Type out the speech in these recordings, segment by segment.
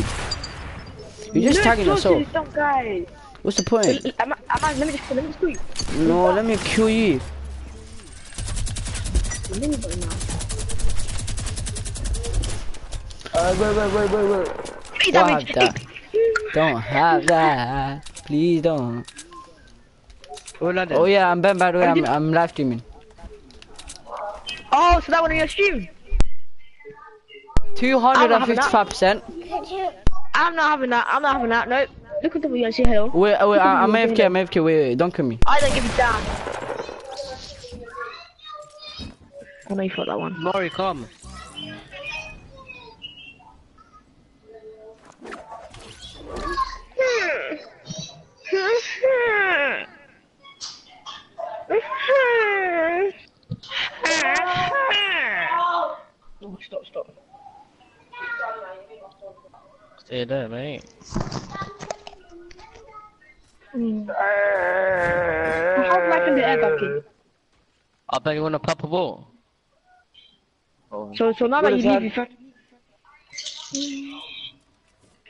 you. You're just No, tagging to yourself. this guy. What's the point? I'm, I'm, let me just, let me just quick. No, let me kill you. Let me go now. Uh, wait, wait, wait, wait, wait. Don't damage. have that. Don't have that. Please don't. Oh, yeah, I'm Ben by the way. I'm, I'm live streaming. Oh, so that one in your stream? Two hundred and fifty-five percent. I'm not having that. I'm not having that. Nope. Look at the video and say hello. Wait, wait, I- uh, I'm AFK. I'm AFK. Wait, wait, don't kill me. I don't give a damn. I know you fought that one. Mori, come. Oh, stop, stop. Stay there, mate. Mm. How's life in the air, Bucky? I bet you want to pop a ball. Oh. So, so now that you What leave, is you first.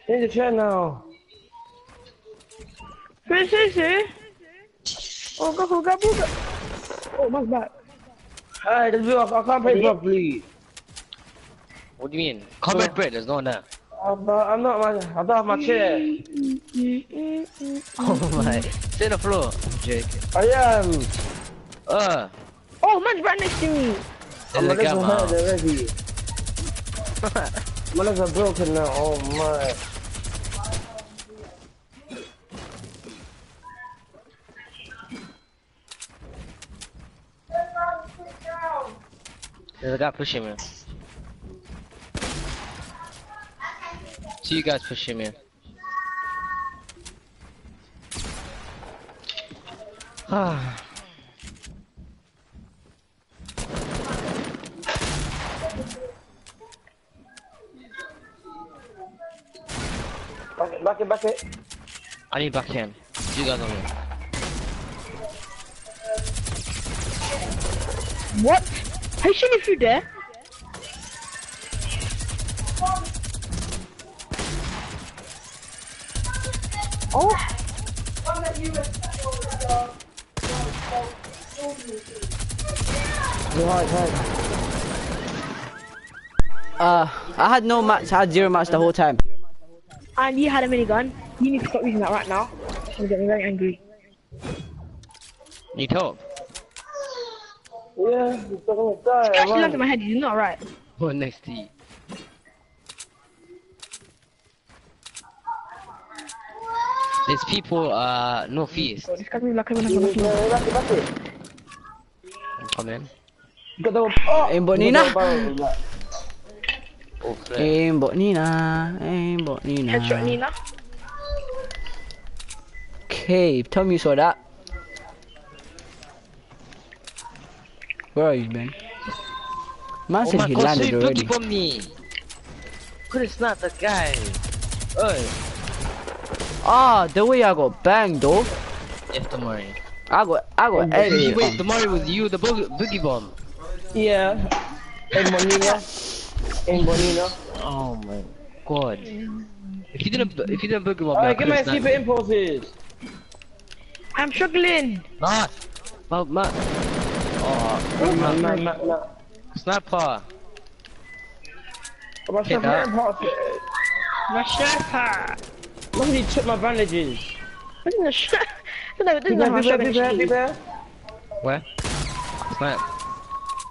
In the chat now. Where's this, eh? Oh, go, go, go, go. Oh, my back. Hey, this video, I can't play properly. What do you mean? Combat bread, there's no one there. I'm not, I'm not my, I don't have my chair. Oh my. Stay on the floor. Jake. I am. Uh. Oh, man's right next to me. I'm There's a a little gamma. hurt already. My legs are broken now, oh my. There's a guy pushing me. See you guys pushing me. Ah. Back it, back it, back it. I need back in. You guys on me. What? Hey, shit, if you there? Oh, Go hard, hard. Uh, I had no mats. I had zero mats the whole time. and you had a minigun. You need to stop using that right now. I'm getting very angry. Need help? Yeah, you're gonna die. Actually, man. under my head, you're not right. One next to you. There's people uh northeast. This guy's moving like I'm gonna yeah, Back it, back it. Come in. Got the, oh! Aimbot Got Nina. the barrel, yeah. Oh. Aimbot Nina. Aimbot Nina. Headshot Nina. Okay, tell me you saw that. Where are you, Ben? Man Oh said my he god, landed so you already. boogie bomb me. Could have snapped the guy. Oh, Ah, the way I got banged though. yes, Damari. I got, I got edited. Wait, Damari was you, the boogie, boogie bomb. Yeah. Aimbot Nina. Aimbot Nina. Oh my god. If you didn't, if you didn't boogie bomb, me, I Alright, give me could've a snapped super you. impulses. I'm struggling. Nah, well, man. Oh, Nah, nah, nah, nah. sniper. My super that. impulses. My sniper. Look at he took my bandages. Look at the sh- Look at the- Be look at there, how be much there, damage be there, he be did. there. Where? Snap.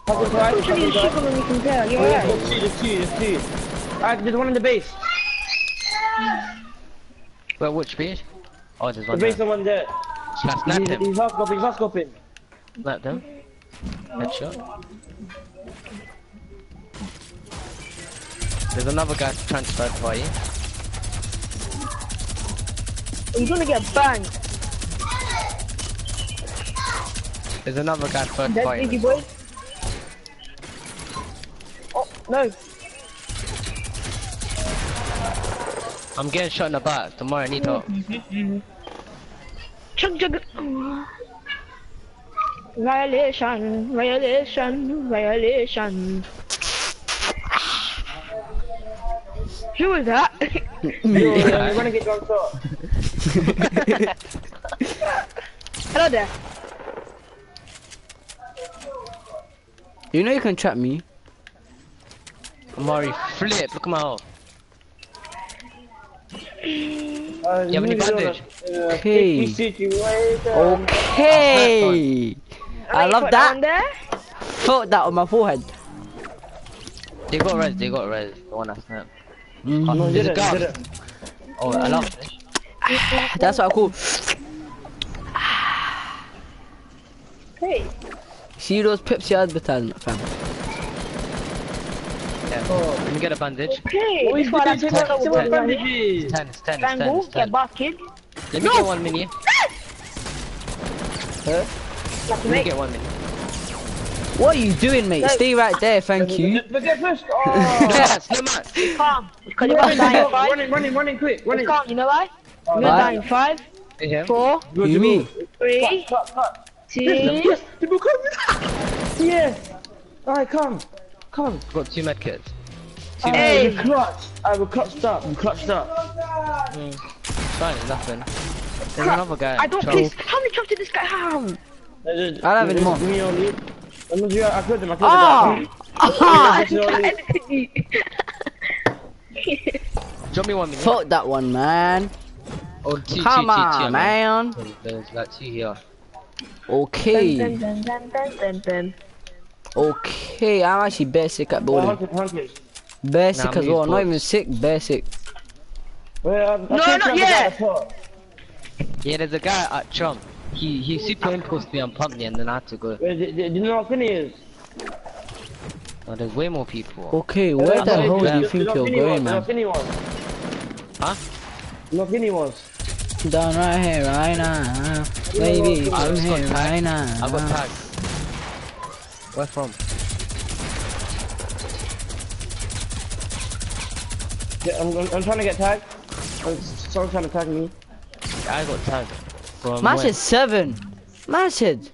Fucking twice, Look at fucking these twice. shit when we compare. You're Oh yeah, right. there's two, there's two, there's two. Alright, there's one in the base. Where, which page? Oh, there's The one base there. and one there. Should I snap He's, him? he's half scoping, he's half scoping. Snap them. Headshot. There's another guy transferred for you. You're gonna get banged. There's another guy third That's for easy, you. boy. Oh, no. I'm getting shot in the back. Tomorrow I need help. Chug, chug. Violation, violation, violation. Who was that? Yo, you're gonna get drunk shot. Hello there. You know you can trap me. Amari, flip. Look at my health. Uh, You have any really don't bandage? know, Okay. Okay. I love that. on there. Felt that on my forehead. They got res. They got res. The one I snapped. Mhm. No, There's a didn't, you gun. didn't. Oh, I love this. That's what I call. Hey. See those Pepsi advertisement, fam. Yeah. Let me get a bandage. Okay. What This is one this? I'm What talking is about. this? bandages? It's ten. It's ten. It's ten. Bangle, It's get ten. basket. Let me get one mini. Huh? Let me get one mini. What are you doing, mate? No. Stay right there, thank you. But get pushed. No Oh. mats. No mats. Calm. Because you're about to die in five. Running, running, running, quick, running. Calm. You know why? You're gonna die in five, Yeah. four, You good. mean? three, Cut, cut. two. Yes, people come. Yes. Alright, come, come. Got two med kits. Hey, Hey. you clutched. I will clutched up. You clutched up. It's fine. Nothing. There's another guy. I don't please. How many chops did this guy have? I don't have any more. Me only. I'm not sure. I killed him. I killed Ah! him. Ah! That's your Drop me one mini. Fuck that one, man. Oh, two, two, Come two, two, on, man. Oh, there's like two here. Okay. Dun, dun, dun, dun, dun, dun. Okay, I'm actually basic at Oh, bowling. hunted, hunted. Basic Nah, as me well, not even sick, basic. Well, I- I No, not I'm the guy yet. Yeah, there's a guy at Chum. He he super impulsed me and pumped me, and then I had to go. Wait, do, do, do you know what Finny is? Oh, there's way more people. Okay, where the hell do you think you're going, You know man? what Finny was? Huh? You know what Down right here, right now. Baby, I I'm here right now. I got tagged. Where from? Yeah, I'm, I'm, I'm trying to get tagged. Someone's trying to tag me. I got tagged. From Man where? said seven. Man said.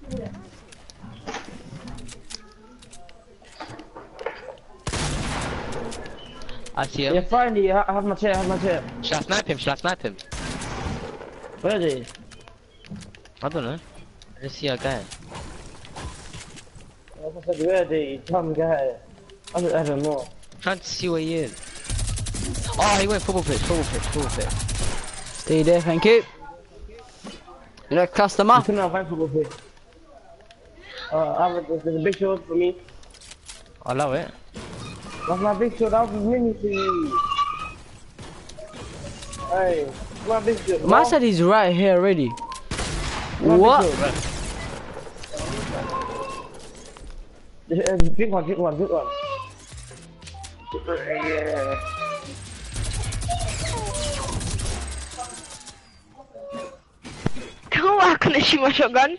I see him. Yeah, finally, I I have my chair, I have my chair. Should I snipe him? Should I snipe him? Where are they? I don't know. I just see a guy. Like I said, where are they? Tom guy. I don't, I don't know. I'm trying to see where he is. Oh, he went football pitch, football pitch, football pitch. Stay there, thank you. You know, customer. I couldn't find football play. Uh, I have a, there's a big shield for me. I love it. That's my big shield. That was mini for you. Hey, my big shield. Man said he's right here already. What? Drink one, drink one, drink one. Yeah. Come on, I couldn't shoot my shotgun.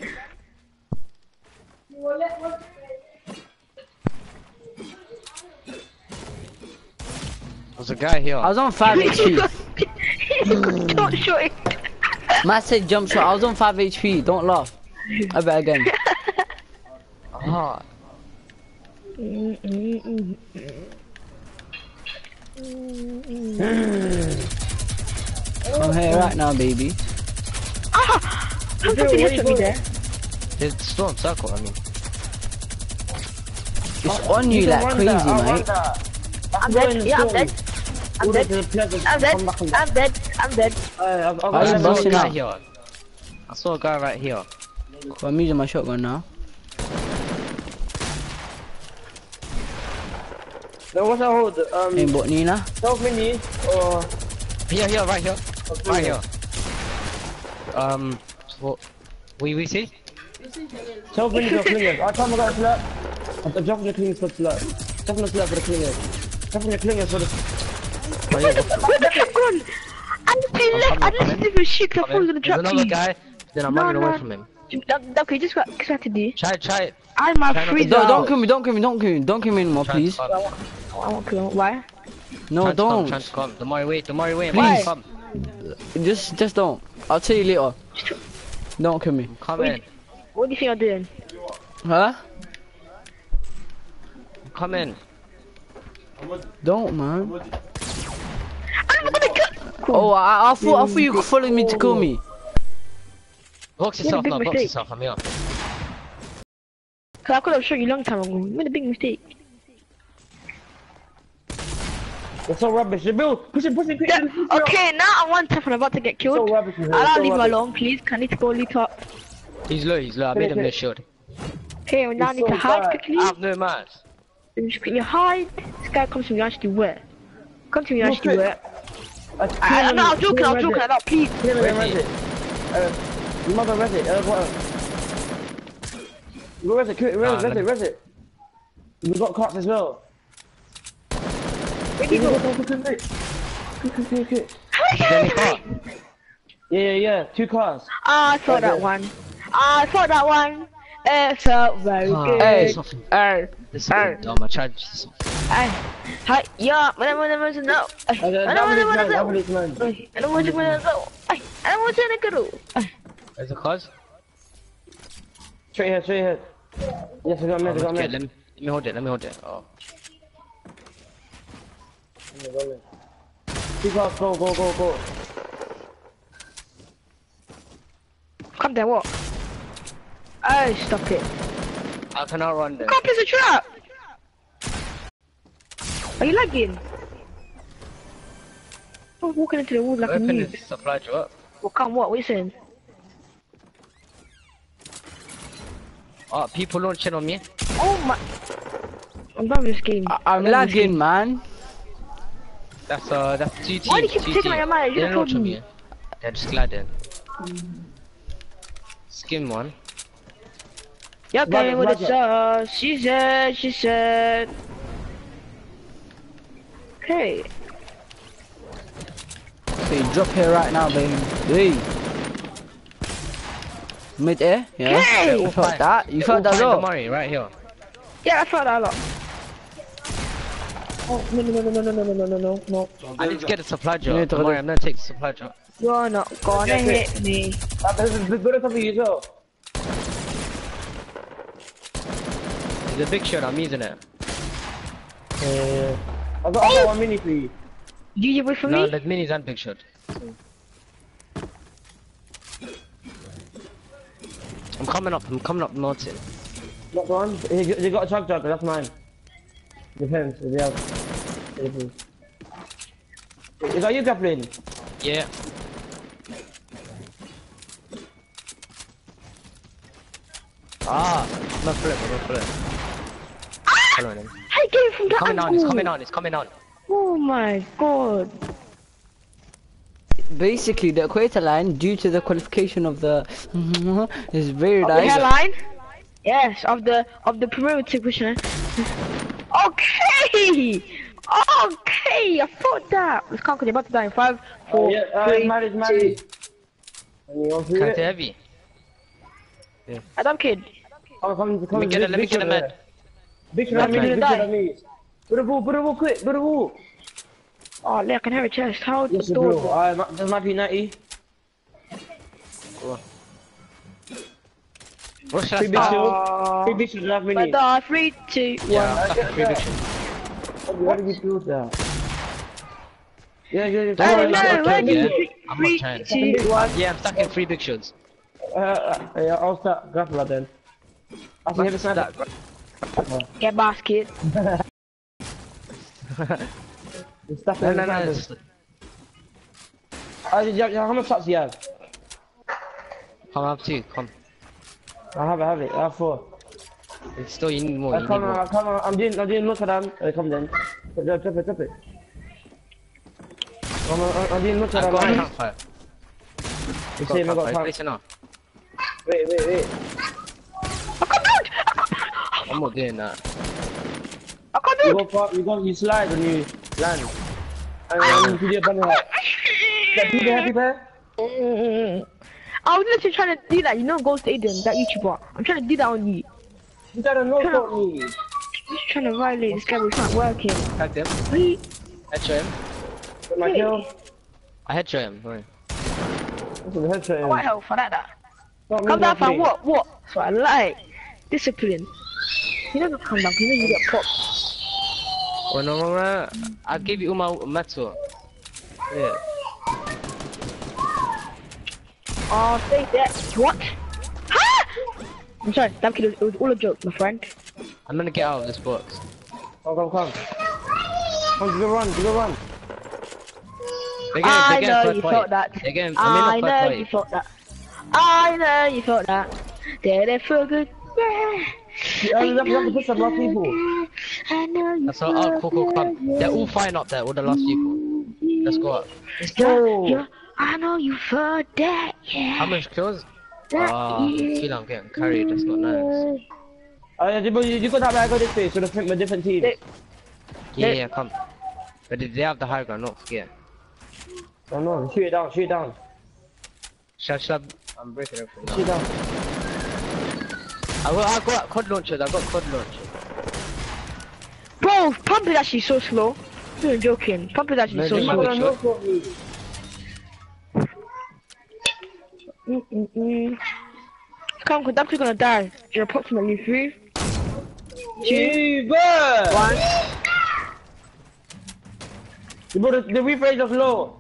There's a guy here. I was on 5 HP. Don't shoot it. Man said jump shot. I was on 5 HP. Don't laugh. I bet again. Ah, I'm here right now, baby. How did you hit me there? there's storm circle. I mean, It's on you can like crazy, that, mate. that. I'm dead. Yeah, I'm dead. I'm Go dead. to the pleasant, I'm dead. come back and back. I'm dead. I'm dead. Hey, I've- I've got Are you I seven saw a busting bullets. guy out? here. I saw a guy right here. Cool, I'm using my shotgun now. Then what's that hold? Um, Hey, but Nina. self mini or Here, here, right here, right here. Um, what? We we see? self mini or clingers? I time I got a slap. I'm dropping the clingers for the slap. Dropping the slap for the clingers. Dropping the clingers for the. Yeah, what's Where's the shotgun? I didn't I'm left. I coming, didn't even shoot 'cause I thought he was coming. gonna trap me. guy. Then I'm No, running no. away from him. Okay, just what what to do. Try, try it. I'm a freezer. Don't, don't kill me, don't kill me, don't kill me, don't kill me anymore, please. To come. I won't kill him. Why? No, come, don't. to come. The more you wait, the more you wait. Please. Come, Just, just don't. I'll tell you later. Don't kill me. come in, What do you think I'm doing? Huh? come in. Don't, man. Oh, I, I thought I thought you followed me to kill me. Box yourself big now, box mistake. yourself, I'm here. Cause I could have shot you long time ago. You made a big mistake. You're so rubbish. Bill, push it, push it, push Yeah, it. push okay, now I'm one tap and about to get So killed. rubbish. I'll so leave him alone, please. Can I need to go lead top? He's low, he's low. I made him no shield. Okay, we now It's need so to hide bad. quickly. I have no mask. Then just quickly hide. This guy comes to me actually where? Come to me No, actually quick. where? I'm not joking, I'm joking, I'm not, please. Here, res it. Uh, mother, res it. Uh, what? Res it, res it, res it, res it. We got cops as well. Yeah, yeah, yeah, two cars. Ah, I saw that one. Ah, I saw that one. It felt very good. Hey, hey, hey. Dumb. I tried to- hey, hi, yeah, I don't want to know. I don't double want this to man, double know. this man. I don't want to know. I don't want to know. Where's the cars? Straight here, straight here. Yes, I got mid, I got okay, mid. let me, let me hold it. Let me hold it. Oh. Two cars, go, go, go, go. Come there, what? Oh, stop it. I cannot run there. Can't place a trap. Are you lagging? I'm walking into the wall like a Open noob. this supply drop. Well, come what? What you saying? Oh, people launching on me. Oh my! I'm done with this game. I, I'm done with lagging, game. man. That's uh, that's two teams. Why do you keep two taking out your teams. mic? You They don't didn't launch told on me. me. They're just gliding. Skim one. You're Roger, playing with the Roger. sauce. She said, she said. Okay. Okay, drop here right now, baby. Hey. Mid air, yeah. Hey! You felt that? You felt that Find the though? Murray right here. Yeah, I felt that a lot. Oh, no, no, no, no, no, no, no, no, no, no, no. I need to get the supply drop. Don't worry. I'm gonna take the supply drop. You're not gonna Okay, hit me. Uh, There's a good of you as well. The big shot, I'm using it. Uh, I got, I got one mini for you. GG wait for No, me. there's minis and big shot. I'm coming up, I'm coming up mountain. Got one. He, got, got a chug jug, that's mine. Depends. If you have. if you- Is that you, Kathleen? Yeah. Ah, I'm gonna flip, I'm gonna flip. Follow him. I get it from that Coming on, it's coming on, it's coming on. Oh my god. Basically, the equator line, due to the qualification of the, is very Of the hairline? Yes, of the of the perimeter position. Okay! Okay, I thought that. Let's count because you're about to die in five, Oh, four, yeah, uh, three, it's mine, it's two. And you want Can't it? heavy. Adam kid. Come, come, come. Let me get a, let me get a med. Big shot on me, big shot on me. Burabu, Burabu, quick, Burabu. Oh, look, I can have a chest. How yes, adorable. Bro. Uh, this might be 90. Cool. What's that? Three big shield. Ah. Three big shield, half mini. But, uh, three, two, one. Yeah, three big shield. Why did you do that? Yeah, yeah, yeah. Don't worry, where did you three, three, three, two, two, one? Yeah, I'm stuck in three big shields. Uh, uh, yeah, I'll start grappler then. I can hit the sniper. That, get basket. It's stuck no, in no, the no. sniper. it's- yeah, yeah, how much shots do you have? Come up two, come. I have it, I have it. I have four. It's still, you need more, Uh, you need come on, more. come on. I'm doing, I'm doing Notre Dame. Uh, come then. Drop, drop it, drop it. Come on, I'm- I'm doing Notre I've got a campfire. You see a him, I got campfire. time. Place. Wait, wait, wait. Come again na. Ako dun! You go, pa, you go, you slide and you land. Ay, ah. ano yung video ba na? Happy bear, happy bear? I was literally trying to do that, you know Ghost Aydan, that YouTuber. I'm trying to do that on you. You gotta know about me. Just trying to violate this guy, it's not working. Cracked him. He... Headshot him. Got my kill. I headshot him, sorry. Headshot him. What health, I that. Come down, for what, what? So I like. Discipline. Oh, you never come back. You know you get popped. Oh no, no, no. I gave you all my metal. Yeah. Oh, stay there. What? Ha! I'm sorry, that kid was, it was all a joke, my friend. I'm gonna get out of this box. Come, come, come. Come, go run, go run. They're getting, I they're know you party. thought that. They're getting, I I mean, not know third you thought that. I know you thought that. Did it feel good? Yeah, you have, you have to push some people. I know you That's all. Oh, cool, cool, come. They're all fine up there, all the last people. Let's go up. Let's go. I know you thought that. Yeah. How much kills? that, Ah, I yeah. feel I'm getting carried. That's not nice. Uh, yeah, you, you got that way, I got this way, so the from a different team. They- Yeah, yeah, come. But did they have the high ground, not forget. Oh no, shoot it down, shoot it down. Shut shall I, I'm breaking everything Shoot it now. down. I got, I got quad launchers, I got quad launchers. Bro, pump is actually so slow. I'm not joking. Pump is actually No, so slow. might- No, for me. Mm-mm-mm. Come, because I'm gonna die. You're approximately three, Two, bird. one. Bro, the, the rephrase is low.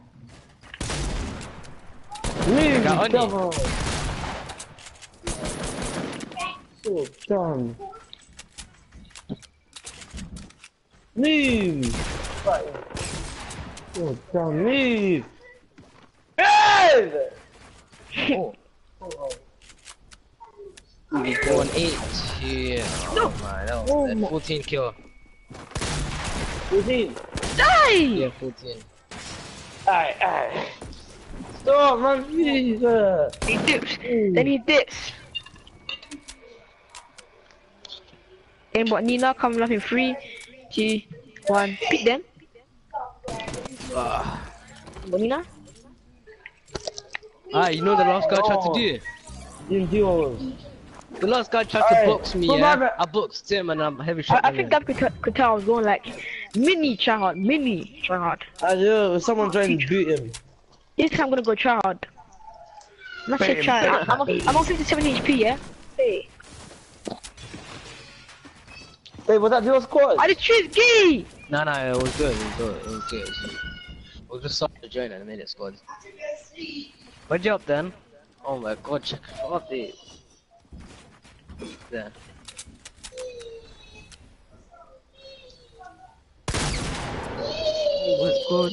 Move, Got So dumb. Move. Right. So dumb. Move. Move. Oh. One eight, yeah. Oh my, that was Oh my- 14 kill. Routine. Die! Yeah, 14. Aye, aye. Stop, please. Uh. He dips. Then he dips. Aimbot Nina coming up in three, two, one. Pick them. Aimbot Nina. Ah, you know the last guy tried to do? You do. The last guy tried Aye. to box me, Well, yeah? my. I boxed him and I'm heavy I, shot. I think that could, could tell I was going like mini try hard, mini try hard. I do. Someone trying to beat him. This time I'm gonna go try hard. I'm not say Bam, try. bam. I'm on, I'm on 57 HP, yeah. Hey, Wait, was that your squad? I just choose gay. No, no, it was good, it was good, it was good. It was, it was just started to join and I made it squad. Where'd you up then? Oh my god, check out this. There. Oh my god.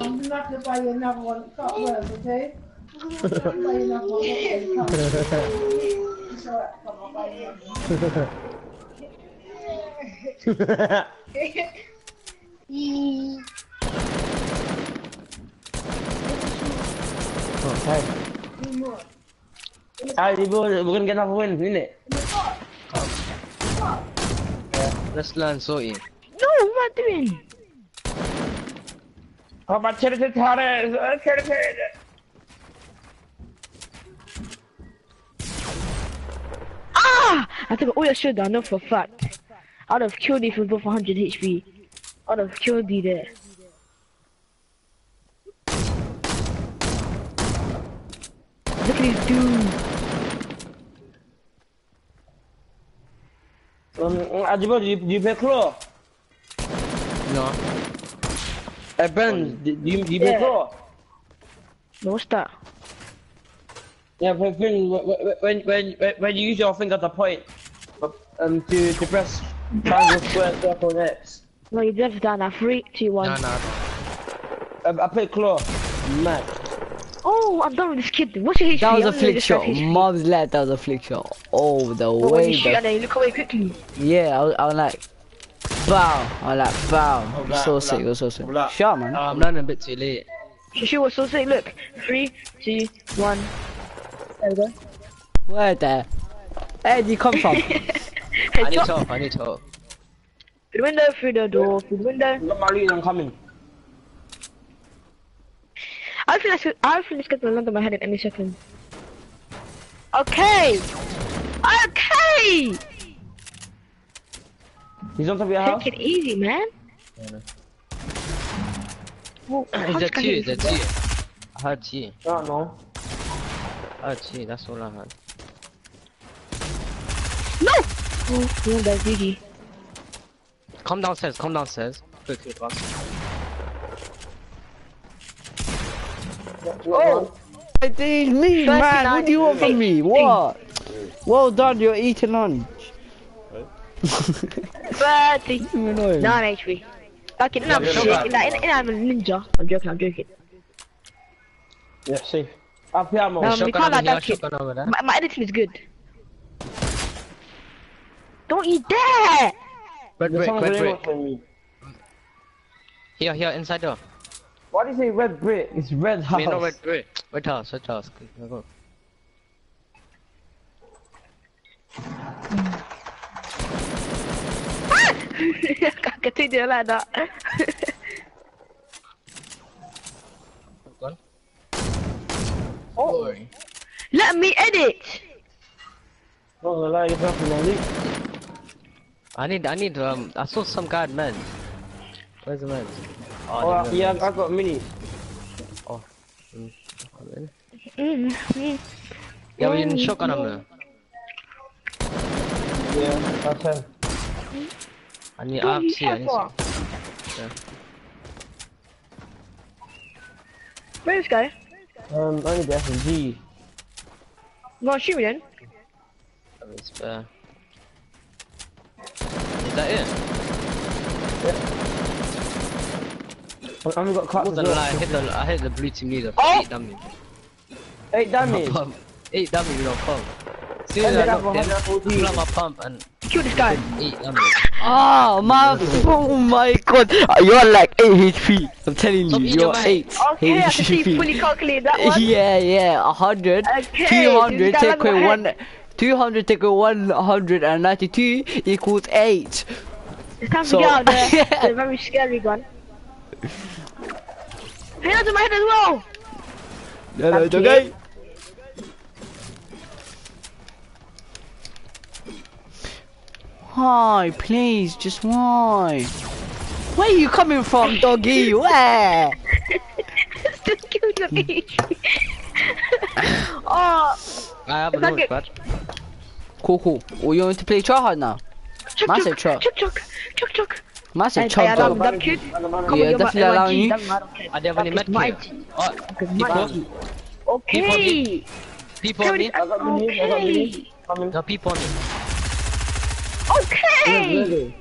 I'm gonna have to buy you another one. It can't work, okay? I'm gonna buy you another one. Okay, come. It's alright, come on, buy you another one. Okay. Alright, we're, we're gonna get another win, innit? Let's learn sorting. No, what am I doing? How about Chelsea Torres? Uh, Chelsea. Ah! I think all your should have not for a fact. I'd have killed you if it both 100 HP. I'd have killed you there. Look at this dude. Um, Ajibo, do you, do you play Claw? No. Uh, Ben, do you, do you play Yeah. Claw? No, what's that? Yeah, when, when, when, when, when you use your finger to point, um, to, to press triangle, square, circle, X. No, you just done that. Three, two, one. No, no, no. Um, I play Claw. Mad. Oh, I'm done with this kid. What's your HP? That was a flick just shot. Mom's lad, that was a flick shot. Oh, the But when way you shoot and then you look away quickly. yeah, I was, I was like, bow. I like, bow. Oh, It was so black, sick. It black, was so sick. black. Shot, man. Oh, I'm learning a bit too late. She shoot was so sick. Look, three, two, one. There we go. Where the? Where did you come from? I need Headshot help, I need help. through the window, through the door, through the window. Got my lead, I'm coming. I think I should. I think this gets gonna land on my head in any second. Okay. Okay. He's on top of your house? Take it easy, man. Well, Is that two? Is that two? I heard T. I don't know. I heard T, that's all I heard. No! Oh, no, that's GG. Come downstairs, come downstairs. Quickly, fast. Oh! It is me, man. What do you want from me? What? Well done, you're eating lunch. 30. Annoying. 9 HP. Okay, no, I'm Yeah, shit. yeah. In that, in, in, I'm a ninja. I'm joking, I'm joking. Yeah, safe. Up here, No, man. we Shotgun can't over like here, that shit. shotgun over there. My, my editing is good. Don't eat that! Red brick, red brick. much from me. Here, here, inside door. Why do you say red brick? It's red I house. mean, no red brick. Red house, red house. Go, go. I can take it like that. Go on. oh. Let me edit! Not gonna lie, you're nothing, I need, I need, um, I saw some guy at men's. Where's the men's? Oh, Oh, there's yeah, men's. I got minis. Mm, mm. Yeah, we in shotgun on there. Yeah, that's him. I need, I Don't have you need ever- some. Where's this guy? Um, I need the SMG. You wanna shoot me then? Have a spare. Is that it? I only got cuts More as well. I hit the, I hit the blue team leader. Oh! Eight damage. Eight damage. Eight damage with a pump. As soon And as I knocked him, 114. pull out my pump and Kill this guy. eight damage. Ah, my, oh my god. You're like 8 HP. I'm telling you, you're 8 Okay, I can see fully calculate that one. Yeah, yeah, 100, Okay, 200, take away one, 200, take away 192 equals 8. It's time So- to get out there. Yeah. The very scary gun. Hey, that's in my head as well. No, no, it's Okay. Why, please, just why? Where are you coming from, doggy? Where? Just kill the beach. oh, I have a If I note, get- but Cool, cool. Well, you want to play tryhard now? chuck, Man said chuck, truck. chuck, chuck, chuck, chuck. Man Hey, said I don't- dog. that kid. Man, man, Come Yeah, you're definitely allowing you. don't matter, oh, okay. I don't have any Fuck, it's medkit. Oh, Fuck, it's my people, G. People Okay. people on me. I got minis, I got minis. Okay. No, people on me. Okay.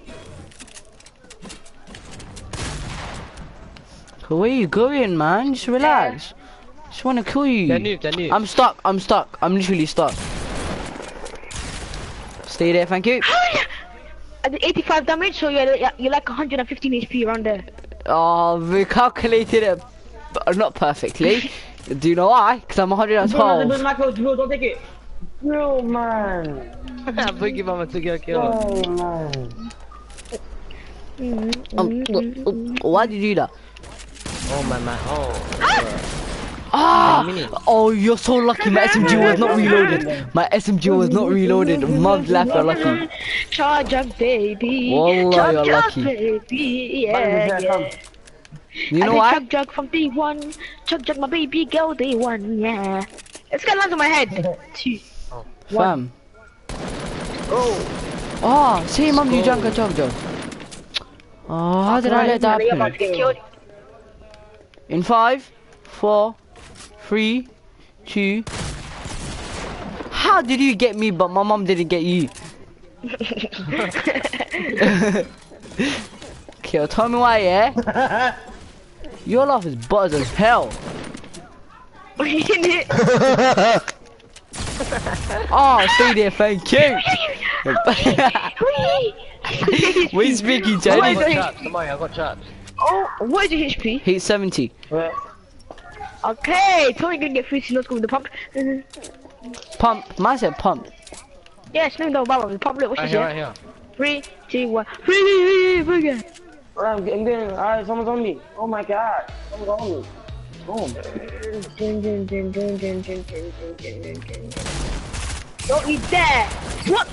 Where are you going, man? Just relax. Just wanna kill you. They're noob, they're noob. I'm stuck. I'm stuck. I'm literally stuck. Stay there, thank you. I did 85 damage, so you're, you're- you're like 115 HP around there. Oh, we calculated it, but not perfectly. Do you know why? Because I'm Bro, no, 112. no, my coach, bro, don't take it. Bro, man. Boogie Mama took your kill. Oh, man. Um, uh, uh, why did you do that? Oh my man. Oh. Ah! Mini. Oh, you're so lucky. My SMG was not reloaded. My SMG was not reloaded. Mum's life, you're lucky. Charge up, baby. Wallah, Chug you're jug, lucky. baby. Man, Yeah, here, come. yeah. You know I said why? Chug jug from day one. Chug jug, my baby girl, day one. Yeah. It's gonna land on my head. Two. Fam. Oh, Oh, see, mum, you drank a chug jug. Oh, how did I let that happen? to get killed. In five, four, three, two. How did you get me, but my mom didn't get you? Kill, well, tell me why, yeah? Your life is butters as hell. Oh, stay there, thank you. we speaking Oh my Chinese. I got God. trapped. Don't worry, I got trapped. oh, what is your HP? Heat 70. wait. Okay, Tony gonna get free to go with the pump. Pump. Man said pump. Yes, no, no, Baba, the pump. Look, what's Right here, here? right here. Three, two, one. Free, free, free, Alright, I'm getting, getting, alright, someone's on me. Oh my god, someone's on me. Boom. Don't eat that. What?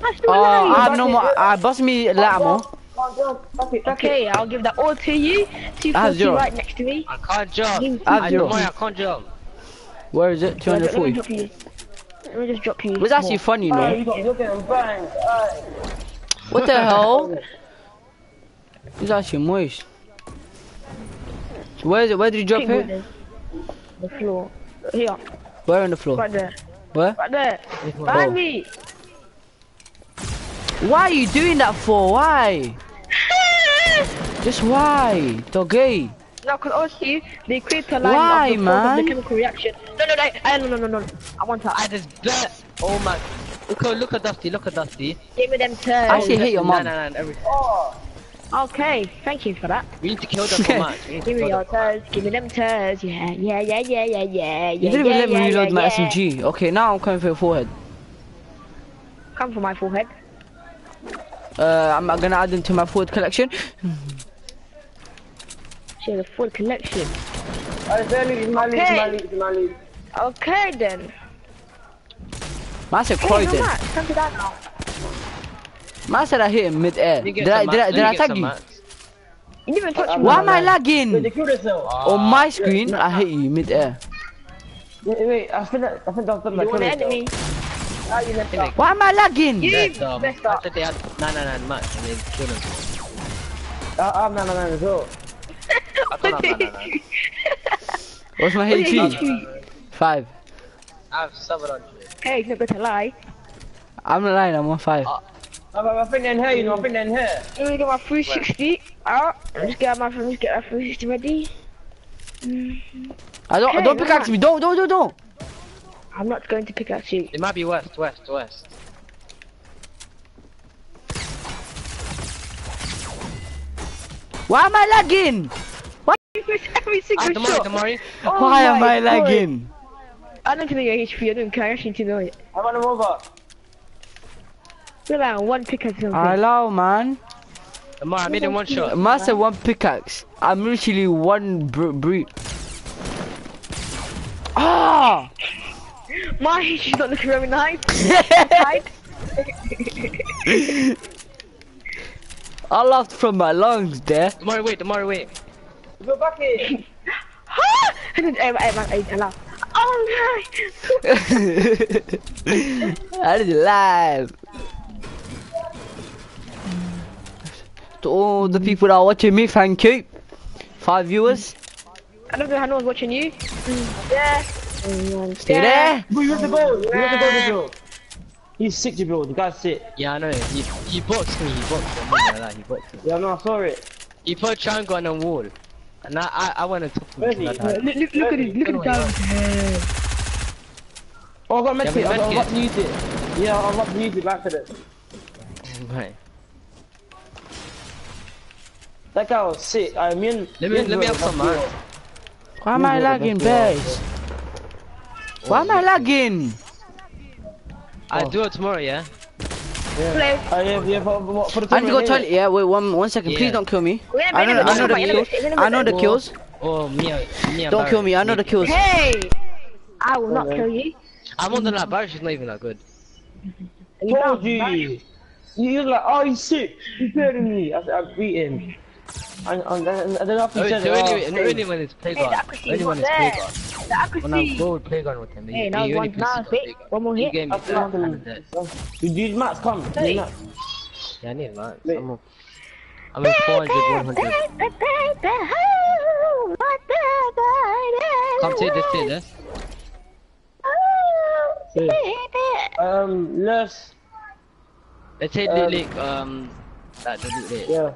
That's still Oh, alive. I have no more. I bust me lat ammo. can't jump. Back it, back Okay, I'll give that all to you. Two I have forty zero. right next to me. I can't jump. I have I zero. don't worry, I can't jump. Where is it? Let me 240. drop you. Let me just drop you. It was actually fun, you it. Hey, know. you got, you're getting banged. Hey. What the hell? He's actually moist. Where is it? Where did you drop Kick it? The floor. Here, Where on the floor? right there. Where? Right there. Oh. Behind me. Why are you doing that for? Why? Just why? Doggy. No, because obviously the equator line Why, of the force of man? the chemical reaction. No, no, no, I, no, no, no, no. I want to. I just bet. Oh my. Look at look at Dusty. Look at Dusty. Give me them turds. I actually hit your mom. Nah, nah, nah, every- Okay, thank you for that. We need to kill them for match. We need to Give me your them. turds. Give me them turds. Yeah, yeah, yeah, yeah, yeah, yeah. You didn't even yeah, let me yeah, reload yeah, my yeah. SMG. Okay, now I'm coming for your forehead. Come for my forehead. Uh, I'm gonna add them to my forehead collection. Share the full collection. Hey, Stanley, it's my lead, it's my lead, it's my lead. Okay then. Man said Hey, Croydon. how? Come to that now. Man said I hit him mid-air. Did I, did, I, did I tag you? You didn't even touch me. Why am I lagging? killed. On my screen, I hit you mid-air. Wait, wait, I think that, I think that's them that You want killed an enemy? Ah, you messed up. Why am I lagging? You That's, um, messed I up. said they had nine nine nine match and they killed them. I, I'm not, not, as well. I don't have nine nine nine. What's my What did you HP? Five. I have seven hundred. Hey, it's not going to lie. I'm not lying, I'm on five. I, I think they're in here, you know, I think they're in here. Let me get my 360 out. Just get my just get my 360 ready. I don't, I Okay, don't pickaxe relax. me. Don't, don't, don't, don't. I'm not going to pick at you. It might be west, west, west. Why am I lagging? Every Ah, single Damari, shot. Damari. Oh Why am I God. lagging? I don't think I HP. I don't care. I actually need to know it. I run them over. Feel like one pick at something. Allow, man. Damari, I made him one shot. Master one pickaxe. I'm literally one br brute. Ah! My she's not looking very nice. I laughed from my lungs there. Damari, wait, Damari, wait. Go back here. Ha! And then, eh, eh, eh, eh, laugh. Oh no! I did live. To all the people that are watching me, thank you. Five viewers. I don't know how no one's watching you. Yeah. Stay yeah. there. Bro, you have to go. You have to go, this bro. He's sick, bro. The guy's sick. Yeah, I know. He he boxed me. He boxed me. Like that. He boxed me. Yeah, no, I saw it. He put a triangle on the wall, and I I, I went and took him. Where's to that Look, look, look at it. Look at oh, it down. Oh, I got Yeah, medkit. we I got, I got medkit. to use it. Yeah, I got to use back to it. Right. That guy was sick. I mean, Let me let me have some man. Why am I lagging, that's Bez? Why am I lagging? I do it tomorrow, yeah. Play. Uh, yeah, yeah, for, for, for the I need to go tournament, toilet. Yeah, wait one one second. Please don't kill me. Wait a I know, I know the kills. minute, wait a minute. I know the kills. Oh, me, me Don't kill me. I know the kills. Hey! I will not kill you. I'm on the lap. Barry's not even that good. You Told you. You're like, oh, he's sick. He's better than me. I said, I beat him. And, and, then- and then after No, he it's said, only, it's hey. only when it's Hey, the playground. accuracy Only is when it's there. playground. The When I accuracy. go playground with him, Hey, he, now he one only now, places on wait, one more He hit. gave me After five that, and dead. Did you mats come? Did Hey. you mats? Yeah, I need mats. Wait. I'm, a, I'm in 400, 100. Come take this, take this. Um, Les. Let's take Um, the lake, um, that, the loot lake. Yeah.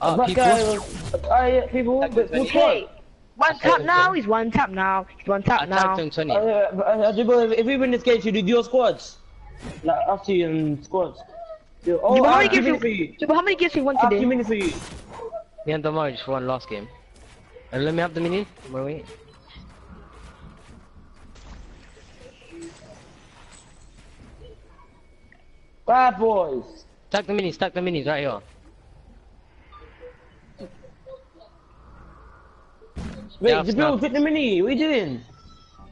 Ah, that people. guy was. Uh, yeah, people. But was who's Okay. One tap now, he's one tap now. He's one I tap now. tagged him 20. Uh, yeah, but, uh, Ajibo, if, if we win this game, should we do your squads? Like, after you and squads. Yeah, Oh, Yeah, how many have gives you? you. So, but how many gifts we want I have two minutes for you. Me and Damari just won last game. And let me have the mini. Wait, wait. Bad boys. Stack the minis, stack the minis right here. Wait, Yeah, Jabil, snap. fit the mini. What are you doing?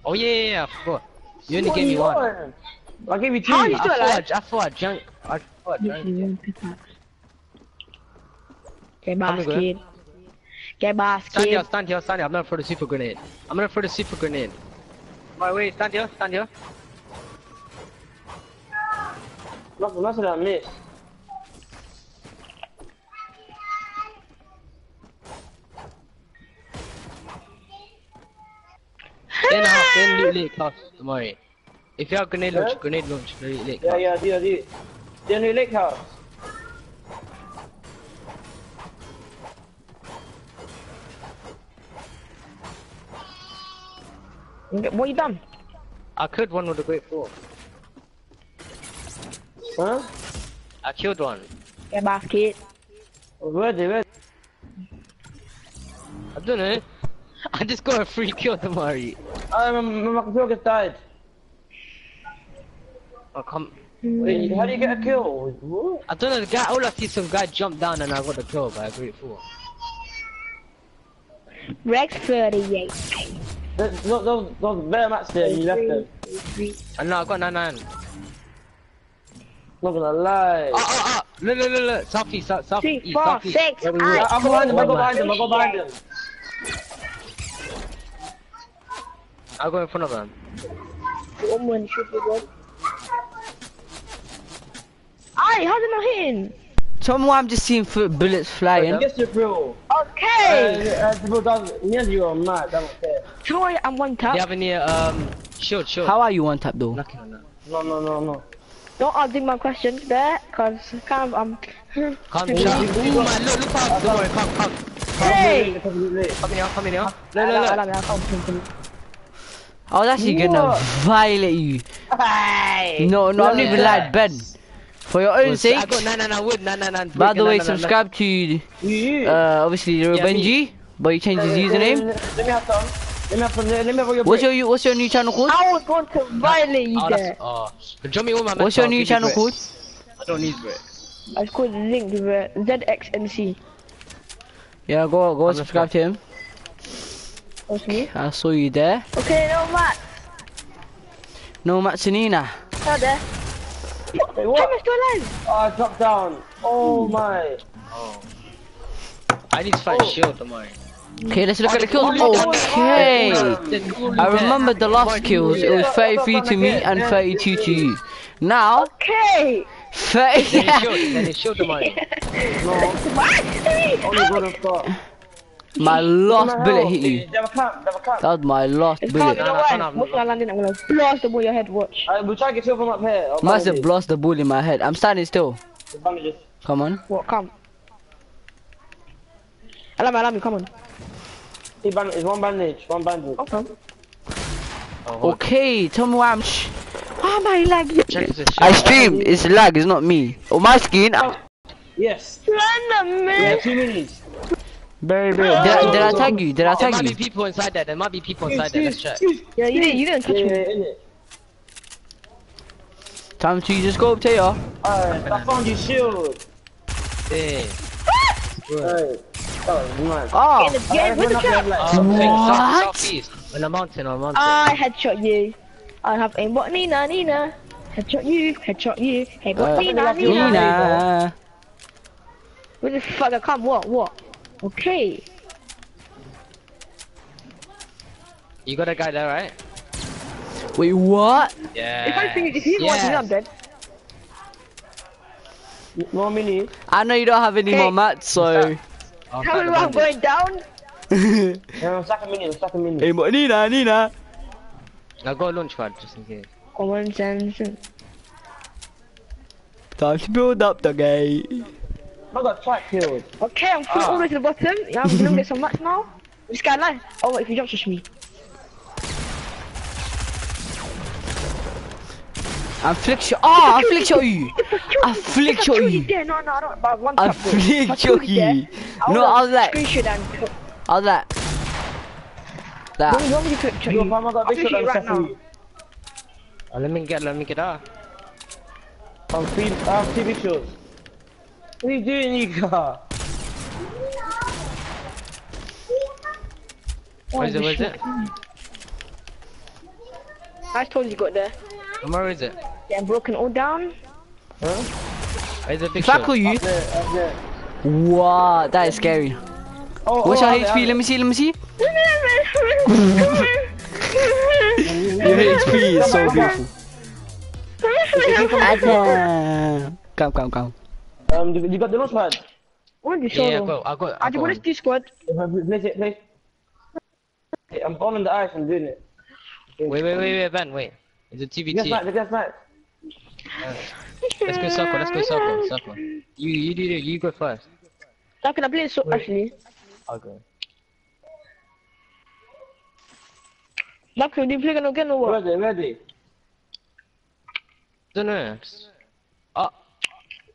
Oh yeah, yeah, yeah, I forgot. You only What gave me one. on? I gave you two. How are you I still thought, alive? I, I thought I drank, I thought I drank. Get Come and go. basket. Get Stand basket. here, stand here, stand here. I'm gonna throw the super grenade. I'm gonna throw the super grenade. My way, stand here, stand here. Nothing, nothing I missed. Then I have then loot lake house. Don't. If you have grenade launch, Yeah? grenade launch, loot lake Yeah, house. yeah, I did, I did. The new lake house. What you done? I killed one with a great four. Huh? I killed one. Get basket. Ready, ready. I don't know. I just got a free kill, don't worry. Ah, my, my computer just died. Oh, come. Wait, how do you get a kill? What? I don't know, the guy, all I see is some guy jump down and I got the kill by a great four. Rex 38. There's, those, those, those better mats there, you left them. And now I got 99. Not gonna lie. Oh, oh, oh! Look, look, look, look! Southeast, south, south, Three, east, four, southeast. six, Where we five. were. I'll go behind them, I'll go behind them, I'll go behind them. I'll go in front of them. Woman should be good. Aye, how's it not hitting? Tell me why I'm just seeing foot bullets flying. Yes, you bro. Okay. Uh, uh, people don't, you are mad, I don't care. So I, I'm one tap. you have any, um, shield, shield? How are you on tap though? Lucky on that. No, no, no, no. Don't ask my questions there, cause kind of um. Come, Ooh, man, look, look out! Don't worry, come, come. Hey. Come in here, come in here. Look, Allow- look, allow look. me, I'll come, come, come. I was actually gonna What? violate you. Hey! No, no, I'm not even Yeah. like Ben. For your own I sake. got 99 wood, 99 By the way, brick, 99 subscribe to uh obviously Yeah, but you changed his username. Let me have some. Let me have some. Let me have your What's bricks. your what's your new channel called? I was going to violate you Oh, there. oh. Drop me all my What's your new channel called? I don't need brick. It's called Link uh, ZXNC. Yeah, go go I'm subscribe to him. That's me. I saw you there. Okay, no match. No Matsunina. Not there. Wait, How am what? I still alive? Oh, I dropped down. Oh my. Oh. I need to fight oh. shield, don't worry. Okay, let's look at the kills. Oh, Okay. oh, I remember the last kills. It was 33 to me and 32 to you. Now, Okay. 30. Then it's shield, then it's shield, don't worry. What? Only good and start. My last bullet hit you. They have a camp. They have a camp. That was my last It's bullet. know Nah, nah, why? nah, nah, Once I land in, I'm gonna blast the ball your head, watch. Uh, we'll try to get you from up here. I'll Must have blast the ball in my head. I'm standing still. it. The bandages. Come on. What, come. Allow me, allow me, come on. Two band- It's one bandage. One bandage. Okay. Oh. Okay, tell me why I'm. Sh- why am I lagging? Check this I stream. It's lag. It's not me. Oh, my skin. I- Yes. Run a Yeah, two minutes. Very, very. Did, I- did I tag you? Did I There tag might be people inside there, there might be people inside there, let's check. Yeah, you didn't, you didn't touch Yeah, me. innit? Time to just go up to you. Alright, I found your shield. Yeah. Alright. Oh, man. Oh, Get the- get- where's the cap? Something What? southeast. On a mountain, on a mountain. I headshot you. I have aimbot Nina Nina. Headshot you, headshot you. Hey, Uh, Nina Nina? Nina. Where the fuck I come? What? What? Okay. You got a guy there, right? Wait, what? Yeah. If I finish, if he's watching me, I'm dead. More mini. I know you don't have any Hey. more mats, so. I'll Tell me the why I'm going down. Yeah, stack a mini. Stack a mini. Hey, Nina, Nina. I'll go launch pad just in case. Common sense. Time to build up the gate. I got track killed. Okay, I'm full Ah. all the way to the bottom. Yeah, I'm gonna get some mats now. This guy line. Oh, wait, if you jump push me. I flick shot. Oh, ah, I flick shot you. I flick shot you. No, no, I don't. But one I flick I shot you No, I was like, I was like. Don't That. want me to click shot you? I'll flick shot you right now. Oh, let me get, let me get out. I'm three, I have two big shots. What are you doing, Nika? Where is it, where is it? I told you you got there. Where is it? Getting broken all down. Huh? Where's the big If I call you, Up there, up there. Wow, that is scary. Oh, What's oh, your HP? okay. Let me see, let me see. Your HP is so beautiful. Adam. Come, come, come. Um, you, you got the launch pad? What is Yeah, I solo? got, I got, I I got want to do squad. Place it, place. Hey, I'm bombing the ice and doing it. Wait, wait, wait, wait, Ben, wait. It's a You guys TVT. smack, you guys smack. Let's go circle, let's go circle, circle. You, you do it, you go first. How can I play so actually? I'll go. Like, do you play gonna get or what? Ready, ready. Don't know.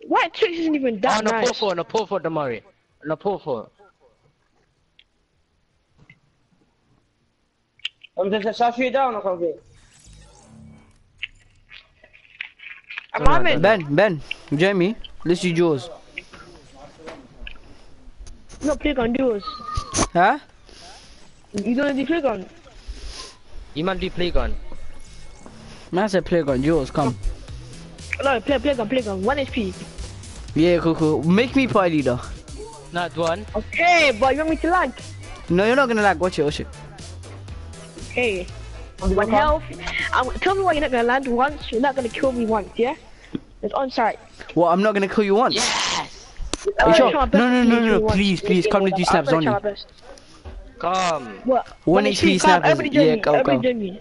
Oh, White tricks isn't even oh, that no, pull nice. for, no, pull for Damari. No, pull for. I'm just, shall I shoot it down or something? I'm having. Ben, Ben, Jamie, me. Let's do yours. No Playground duos. Huh? You gonna do Playground? You man do Playground. Man said Playground, yours, come. No, play Playground, play gun. One HP. Yeah, cool, cool. Make me party leader. Not one. Okay, but you want me to lag? No, you're not gonna like, watch it, watch it. Hey, one health. Um, tell me why you're not gonna land once. You're not gonna kill me once, yeah? It's on site. Well, I'm not gonna kill you once. You sure? try my best No, no, no, no, please, please, come to do snaps gonna try only. my best. Come. What? One Let HP see, snap come, is- Everybody join yeah, go, Everybody go.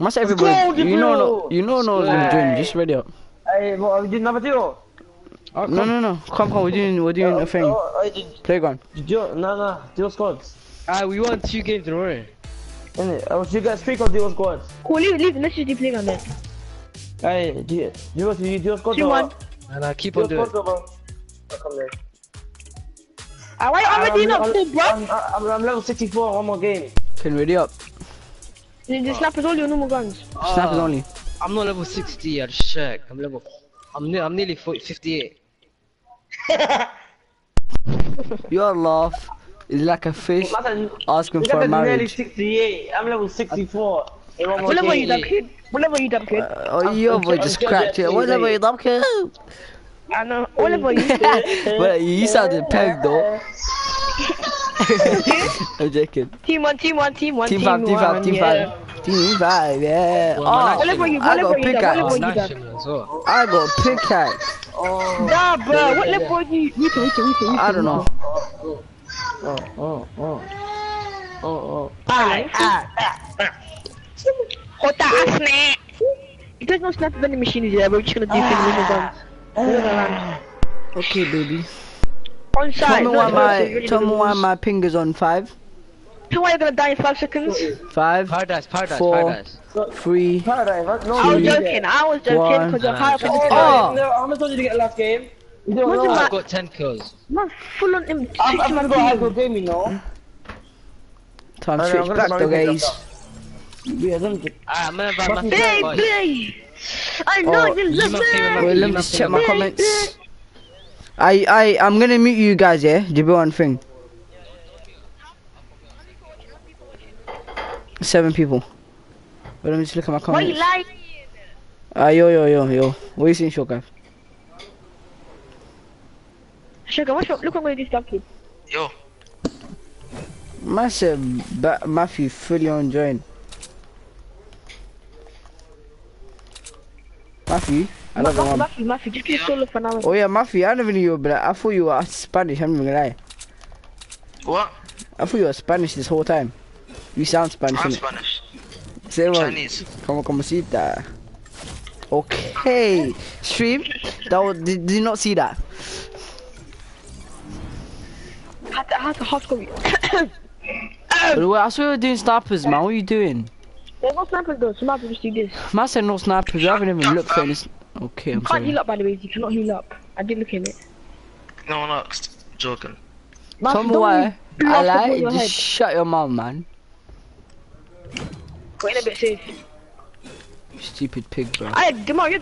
Join me. Must everybody, go, you know, Jibril. no, you know, no, no, doing. Just ready up. Hey, what, are we doing number two? Oh, No, no, no. Come, come. We're doing, we're doing a thing. Oh, hey, did- Playground. did you- No, no, duo squads. Ah, we won two games in a row. Innit? Oh, so you guys speak of duo squads. Cool, leave, leave. Let's just do Playground then. Hey, do you, duo, do you duo squads Two or one. what? And I keep Duo on doing squads or what? Oh, come there. Ah, why I'm already I'm, not I'm, full, bro? I'm, I'm, I'm level 64, one more game. Can ready up. The, the snappers all your normal guns. Snappers Ah, only. I'm not level 60, I just check. I'm level. I'm, ne- I'm nearly 40, 58. Your laugh is like a fish Listen, asking you for guys are nearly 68, I'm level 64. In one more What level you, game. dumb kid? What level are you, dumb kid? Oh, your boy just cracked it. What level you dumb kid? I know. What level are you? But you sounded pegged though. I'm joking. Team one, team one, team one, Team five, team five, one, team yeah. five. Team five, yeah. Well, ah, Oh, man, What you? I What got are you, dumb? pickaxe. Oh, you, nice dumb? shimmer as well. I got pickaxe. Nah, bro. What level are you? Wait, wait, wait, wait. I don't know. Oh, oh, oh. Oh, oh. Hot ass snap. There's no snap vending machines here, but we're just gonna do vending guns. We're gonna. Okay, baby. On Tell me no why explosives, my really tell me gonna why lose. my ping is on five, Tell me why you're gonna die in five seconds. five, Paradise, paradise, Four. paradise. three. Paradise, right? No, I was Three, joking. I was joking one. because you're high up in the Oh, sky. Oh. no, how much told you to get last game? You don't What's know. the I've got 10 kills. Man, full on him. I'm, Six I'm gonna man go high team. school game, you know. Time I know, switch I'm gonna back buy though, my guys. Yeah, don't you? I'm gonna buy my Big, Big, boys. big. I know Oh, you you love must say me. my- Wait, let me just check my comments. I I I'm gonna mute you guys, yeah. Jibil one thing. Seven people. Wait, let me just look at my Why you comments. lying? Ah, yo yo yo yo. What you saying, Shokav? Sugar, what's your, look what I'm gonna do stuff kid. Yo, Massive ba- Matthew fully on join. Matthew, I love Matthew, one. Matthew, Matthew, just keep solo for now. Oh yeah, Matthew, I never knew you were black. I thought you were Spanish. I'm not gonna lie. what? I thought you were Spanish this whole time. You sound Spanish. I'm innit? Spanish. Say what? Chinese. Como como cita. Okay. Stream. That was, did, did you not see that? I had to, I had to hot score you. Well, I saw you were doing snipers, man. What are you doing? There's no snappers though, so Matthew just do this. Man said no snipers. I haven't even looked for any. S- Okay, I'm You can't sorry. heal up by the way, you cannot heal up. I did look in it. No, no, joking. Tell Matthew, me don't why. blast I the ball like. Just head. shut your mouth, man. Wait a bit safe. Stupid pig, bro. I Demar, you're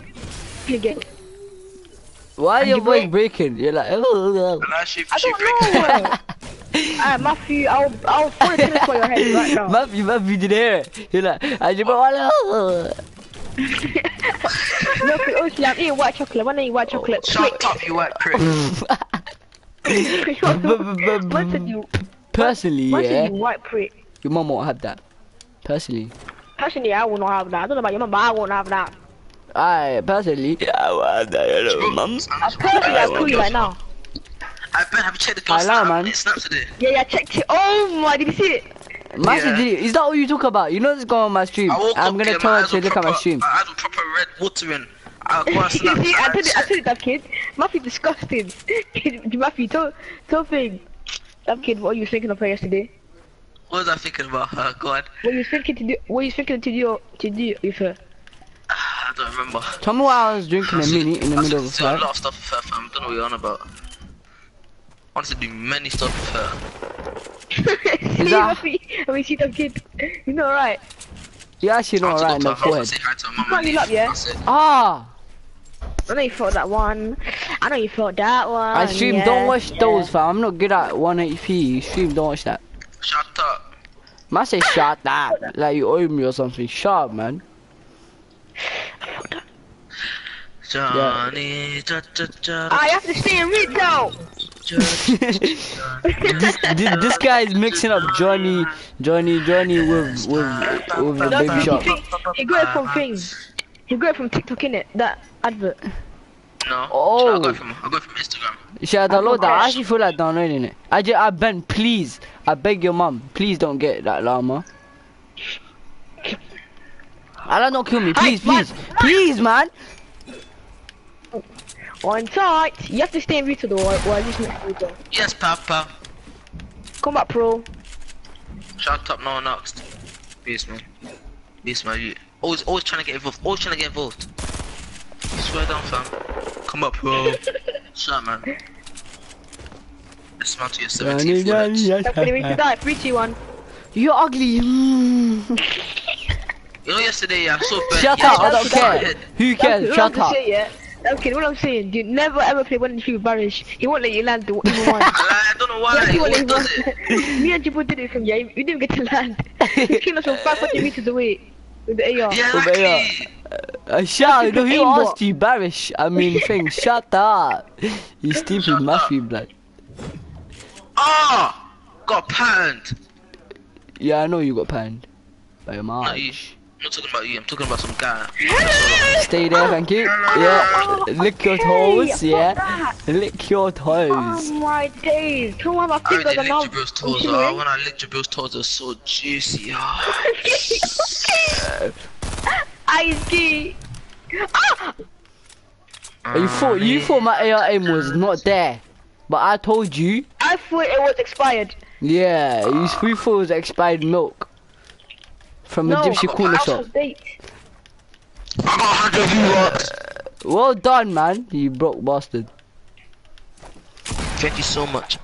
again. Why are And your you voice break- breaking? You're like. Oh, oh, oh. And I I shoot don't know. Alright, Matthew, I'll I'll throw the tennis for your head right now. Matthew, Matthew, did you hear it? You're like. I just. Oh, No, obviously I'm eating white chocolate. When I eat white chocolate, Shut up, you white prick. What the- you? Personally, What said yeah, you white prick? your mum won't have that. Personally, Personally, I will not have that. I don't know about your mum, but I won't have that. I personally, Yeah, I want that, you know, mum. Personally, I'll kill you right now. I bet have you checked the I girl's lie, man. It snaps today. Yeah, yeah, check it. Oh my, did you see it? Master, Yeah. is that what you talk about? You know this guy on my stream. I I'm gonna tell her to look at my stream. I eyes were proper red watering. I go and You see, I told you, I told you that kid. Matthew disgusting. Matthew, tell, tell thing. That kid, what you thinking of her yesterday? What was I thinking about her? God, What you thinking to do? What you thinking to do? To do with her? I don't remember. Tell me why I was drinking a mini in the I middle of the to do a lot of stuff with her, fam. I don't know what you're on about. I wanted to do many stuff with her. See, that- Matthew, I mean, see that kid. You know, right? You actually I know right go in to the her house and forehead. say hi to her mum Can't and you leave. love, yeah? Ah, I know you felt that one. I know you felt that one. I stream. yeah, Don't watch yeah. those, fam. I'm not good at 180p. Stream. Don't watch that. Shut up. Man say shut up, like you owe me or something. Shut up, man. Johnny, ja, ja, ja, I have to stay in read though. Ja, this, this, this guy is mixing up Johnny, Johnny, Johnny with with with the No, baby he, shark. he, he got it from things. He got it from TikTok, innit? That advert. No. Oh. I got it from I got from Instagram. Should I download that? I actually feel like downloading it. I just, I Ben, please, I beg your mom, please don't get that llama. Allah don't kill me, please, man. please, please, man. On tight. You have to stay in Vita though, or, or at least next Vita. Yes, Papa. Come back, pro. Shut up, no one asked. Beast man. Beast man, you always always trying to get involved. Always trying to get involved. Swear down, fam. Come up, bro. Shut up, man. Let's smile to your 17 bullets. That's when he needs to die. Three, two, one. You're ugly. You know, yesterday, yeah, I saw Ben. Shut yeah, up, I don't care. Who cares? Shut up. saying, yeah. Okay, what I'm saying, dude, never ever play one and three with Barish. He won't let you land the even one. I, I don't know why. Yeah, He he won't let does you it. Me and Jibo did it from yeah, we didn't get to land. He killed us from 500 meters away with the AR. Yeah, Over here. exactly. Uh, shut no, who aimbot. asked you, Barish? I mean, thing, shut up. You stupid Shut Matthew, blood. Ah! Got panned. Yeah, I know you got panned. By your mom. Not you. I'm not talking about you. I'm talking about some guy. Stay there, thank you. Yeah, lick your toes, yeah. Lick your toes. Oh my days. Come on, my I fingers already are now. licked Jabrill's toes. Oh, when I licked Jabrill's toes, they're so juicy. Oh. Ice key. Ah! You thought you thought my AR aim was not there, but I told you. I thought it was expired. Yeah, you you thought it was expired milk from No, a gypsy corner shop. I got 100 V-Bucks. Well done, man. You broke bastard. Thank you so much.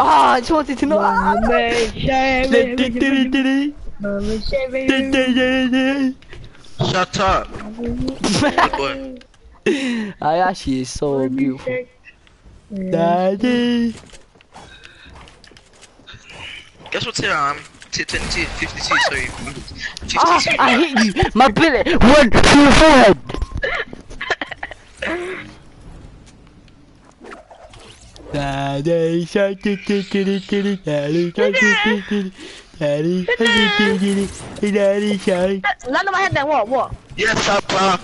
Ah, I just wanted to know. Ah. Mama, shame it. Mama, shame it. Shut up. Good. I actually is so beautiful. Daddy. Guess what's here? I'm T 22, 52, sorry. 52. Ah, I hit you. My bullet went through your forehead. Daddy shark dee dee. Daddy shark dee. Daddy shark dee dee dee dee. Daddy shark. Land on my head then, what, what? Yes, Papa.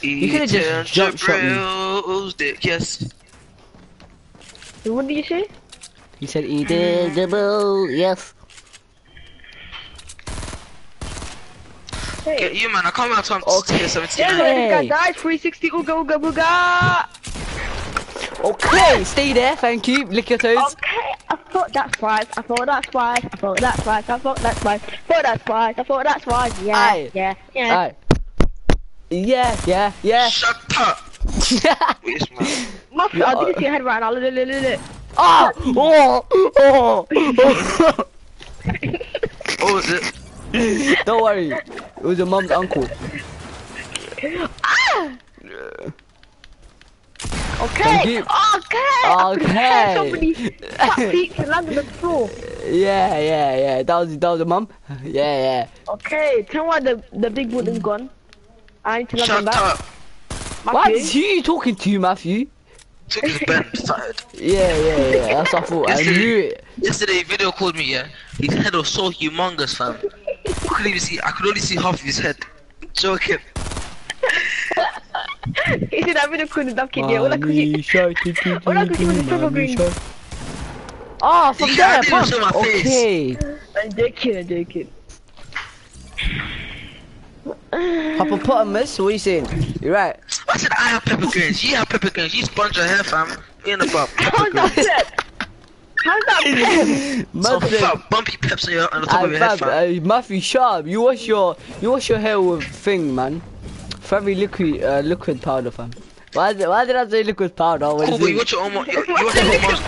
You could've just jump shot me. Jabrill's dick, yes. What did you say? He said edible. Yes. Hey. Get you, man. I can't remember time to Okay. okay. 17. Yeah, Hey. this guy died. 360. Ooga, ooga, booga. Okay, stay there. Thank you. Lick your toes. Okay, I thought that's five. I thought that's five. I thought that's five. I thought that's five. I thought that's five. I thought that's five. Yeah, Aye. yeah, yeah. Alright. Yeah, yeah, yeah. Shut up. Yes, man. Mafia, I'll give it to your head right now. Look, look, look, look, look. Ah! Oh! Oh! oh. What was it? Don't worry. It was your mom's uncle. Thank Okay, you. okay. Okay. Somebody tap feet to land on the floor. Yeah, yeah, yeah. That was that was your mom. Yeah, yeah. Okay, tell me why the the big bullet's gone. I need to love him Shut back. up. Why Matthew. is he talking to you, Matthew? Took his bend started. Yeah, yeah, yeah. That's what I thought. I knew it. Yesterday, he video called me. Yeah, his head was so humongous, fam. I couldn't even see. I could only see half of his head. Joking. He said I'm in a cool dumb kid. Yeah, all I could see. all I could see was the purple green. Oh, from You there, can't show fam. my face. Okay. I'm joking, I'm joking. Hippopotamus, what are you saying? You're right. I said I have pepper greens. You have pepper greens. You sponge your hair, fam. In the pepper How's that greens. pep? How's that pep? Some Matthew, fat bumpy peps on, your, on the top of I, your head, fam, fam. uh, Matthew, shut up. You wash your, you wash your hair with thing, man. Very liquid, uh, liquid powder, fam. Why did, why did I say liquid powder? What Cool, but you it? watch your own. mo- You, you watch your own mom's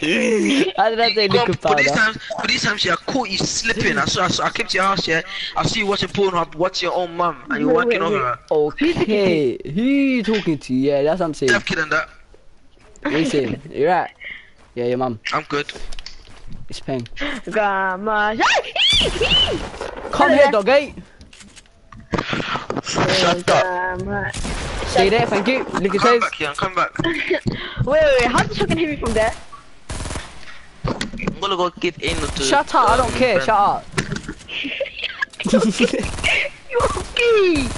porn. Why did I say Go on, liquid but these powder? times, but these times, yeah, I caught you slipping. I saw, I saw, I came to your house, yeah. I see you watching porn, watch your own mum, and you're Wait, working wait, over wait. her. Okay, who you talking to? Yeah, that's what I'm saying. Deaf kid and that. What you saying? You're right. Yeah, your mum. I'm good. It's pain. Grandma. Come here, doggy. eh? Shut up. Grandma. Stay there, thank you. Lick your Come toes. back, yeah, come back. Wait, wait, wait. How does fucking hit me from there? I'm gonna go give anal to. Shut up, I don't um, care, Ben. shut up. You're okay?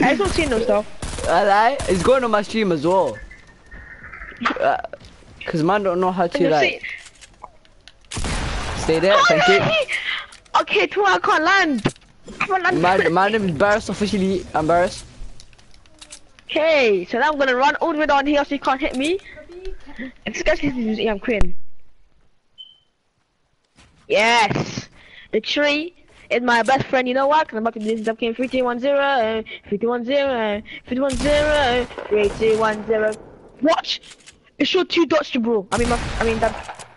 I just don't see no stuff. Alright, it's going on my stream as well. Uh, Cause man don't know how to like stay there, thank you. Okay, two I can't land. Come on, land. Man, man embarrassed officially embarrassed. Okay, so now I'm gonna run all the way down here so you can't hit me. Especially since I'm Queen. Yes! The tree is my best friend, you know what? Cause I'm about to do this up game 3210, 3210, 3210, 3210. Watch! It showed two dots to bro. I mean, my, I mean that.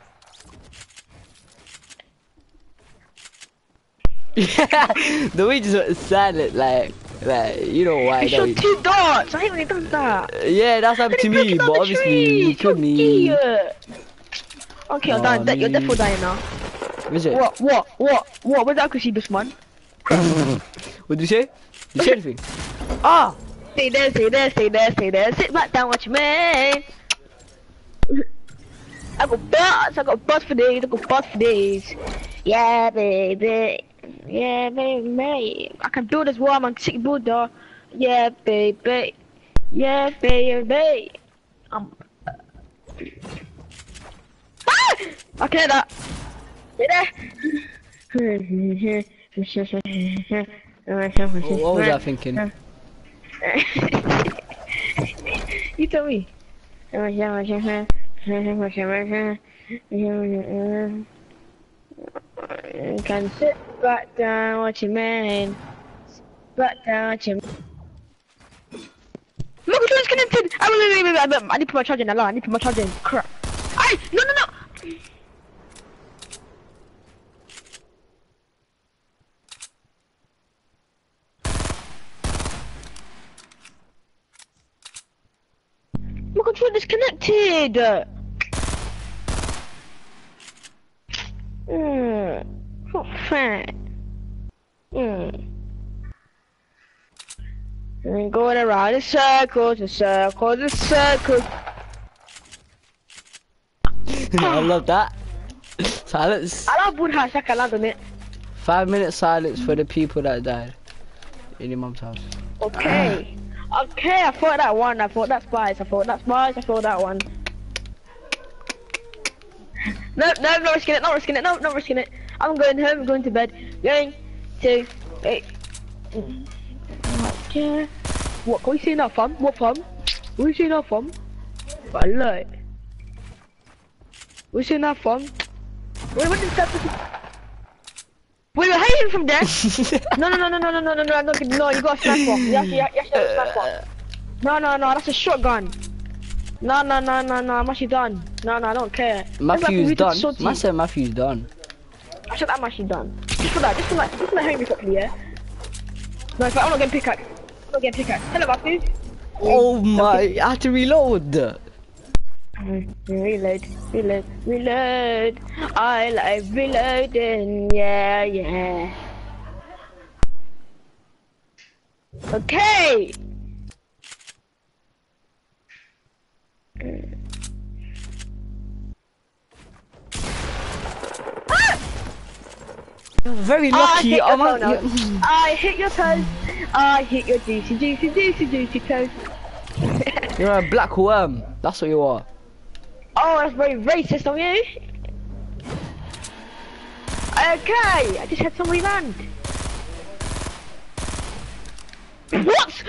the way just silent, like, like you know why? It don't two dots. I hate when it does that. Yeah, that's up to me, but blocked out the obviously tree. you killed me. idiot. Okay, I'm Aw, dying. That- You're definitely dying now. What? What? What? What? Where's accuracy, this man? What did you say? You say anything? Ah! Stay there, stay there, stay there, stay there. Sit back down, watch me. I got buzz, I got buzz for days, I got buzz for days. Yeah, baby. Yeah, baby. I can build this well, I'm a sick builder. Yeah, baby. Yeah, baby. Um. Ah! Hear that. What was I thinking? you tell me. Can sit back down, watch your man. Back down, watch your Look, it's disconnected! I, wait, wait, I need to put my charger in. Allah, I need to put my charger in. Crap. Ay! No, no, no! My controller disconnected! Hmm. Hmm. And going around in circles, in circles, in circles. I love that. Silence. I love Buddha Shaka land on it. Five minutes silence for the people that died in your mom's house. Okay. Okay, I thought that one, I thought that spice, I thought that spice, I thought that one. No, no, not risking it, not risking it, no, not risking it. I'm going home, I'm going to bed. Going to, eight. What, can we see that fun? What fun? We see that fun? But look. We see that fun? Wait, what is that? Wait, wait, how you from there? No, no, no, no, no, no, no, no, no, no, no, you got a sniper. You have to, you have to have a sniper. No, no, no, that's a shotgun. No, no, no, no, no, I'm actually done. No, no, I don't care. That's like a Matthew's done. Man said Matthew's done. I said I'm actually done. Just for that, just for that, just for that, hear me quickly, yeah? No, I'm not getting pickaxe. I'm not getting pickaxe. Hello, Matthew. Oh my, I had to reload. Reload, reload, reload. I like reloading, yeah, yeah. Okay. You're very lucky. hit your I'm toe a- I hit your toes. I hit your juicy, juicy, juicy, juicy toes. You're a black worm. That's what you are. Oh, that's very racist of you. Okay, I just had somebody land. What?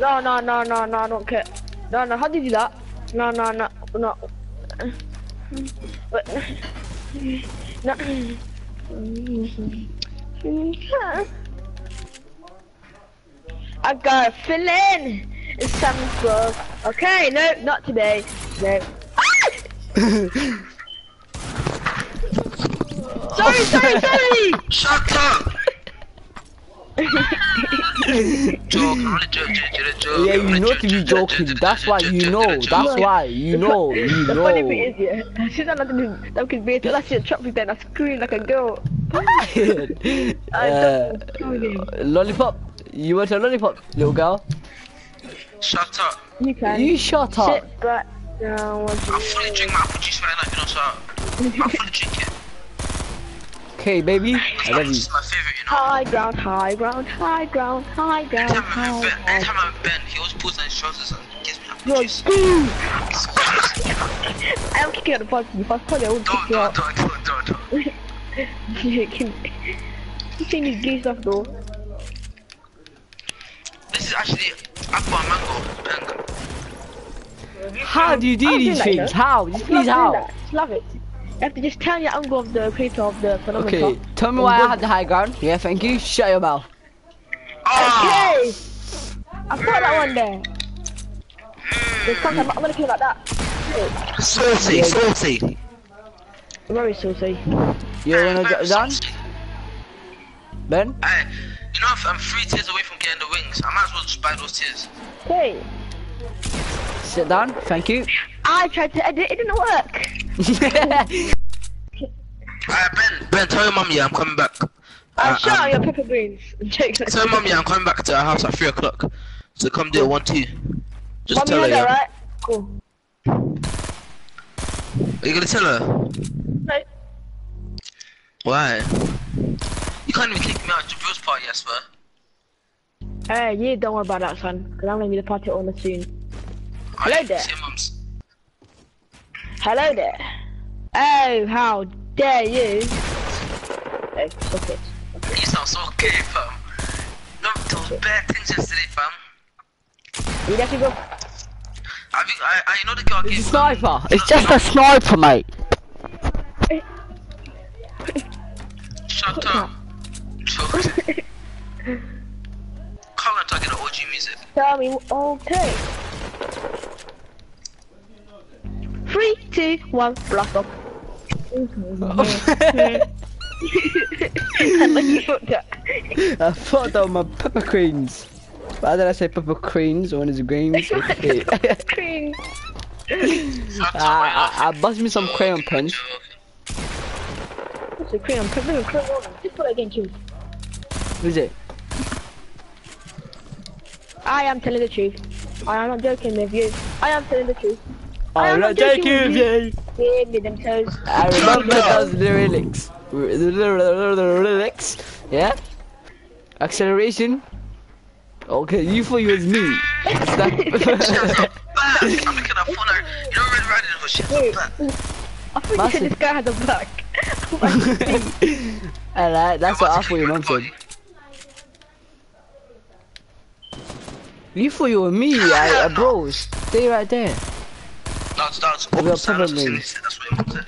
No, no, no, no, no, I don't care. No, no, how did you do that? No, no, no, no. But, no. I got a feeling it's something good. Okay, no, not today. No. sorry, sorry, sorry! Shut up! Joke, I'm only joking, joking, joking. Yeah, you only know to be joking. That's why you know. That's why you know. You The funny thing know. is, yeah, she's not letting them can be till I see a trap with that, I scream like a girl. Uh, don't screw him. lollipop. You want a lollipop, little girl? Shut up. You can. You shut up. Sit back down. once I fully drink my apple juice right now, you know, so I fully drink it. Okay, baby. I love you. This is my favorite, you know. High ground, high ground, high ground, high ground, Anytime I'm in high bed, ground. I'm in bed, he always pulls on his trousers and gives me apple You're juice. good. It's so juicy. I'm kicking out the pod. If I call you, I would Don't, kick you don't, out. don't, don't, don't, don't. You can. You seen these geese off though? This is actually apple and mango. And How do you do I'll these things? yeah. How? Just Love please how? Love it. You have to just tell your uncle of the creator of the phenomenon. Okay, tell me why I had the high ground. Yeah, thank you. Shut your mouth. oh, Okay. I put that one there. There's something I'm gonna kill like that. saucy, saucy. Very saucy. You wanna Very get done? Ben? Hey, you know I'm three tiers away from getting the wings, I might as well just buy those tiers. Okay. Sit down. Thank you. I tried to edit, it didn't work. Alright, Ben, Ben, tell your mum, yeah, I'm coming back. I'm Uh, shut um, your pepper greens. Jake. Tell your mum, yeah, I'm coming back to our house at 3 o'clock. So come do it 1 2. Just Mom, tell her, yeah. right? Cool. Are you gonna tell her? No. Why? You can't even kick me out of Jabril's party, I swear. Hey, you don't worry about that, son. Because I'm gonna be the party owner soon. Hello there. Hello there. Oh, how dare you? Oh, stop it. You sound so gay, fam. No, those bad things yesterday, fam. You have to go. Have you, I, I, you know the girl It's a gave sniper. It's just a sniper, mate. Shut up. Joke. Come and talk in the OG music. Tell me, okay. Three, two, one, blast off. I thought that. I thought that were my pepper queens. Why did I say pepper queens or one is greens? Okay. Cream. Ah, I, I, I bust me some crayon pens. What's a cream? Cream, cream, Just put it again, too. Is it? I am telling the truth. I am not joking with you. I am telling the truth. I I'm not joking joking with you. Give me them toes. I remember those lyrics. The lyrics. Yeah? Acceleration. Okay, you thought you was me. Stop. She has a back. I'm at her phone. her- You know Red Riding Hood? She has a Wait. I thought you Massive. said this guy had a back. Alright, that's what I thought your mum You thought you were me, I, uh, bro. Stay right there. That's, that's, We got that's, that's, problem. that's what he said.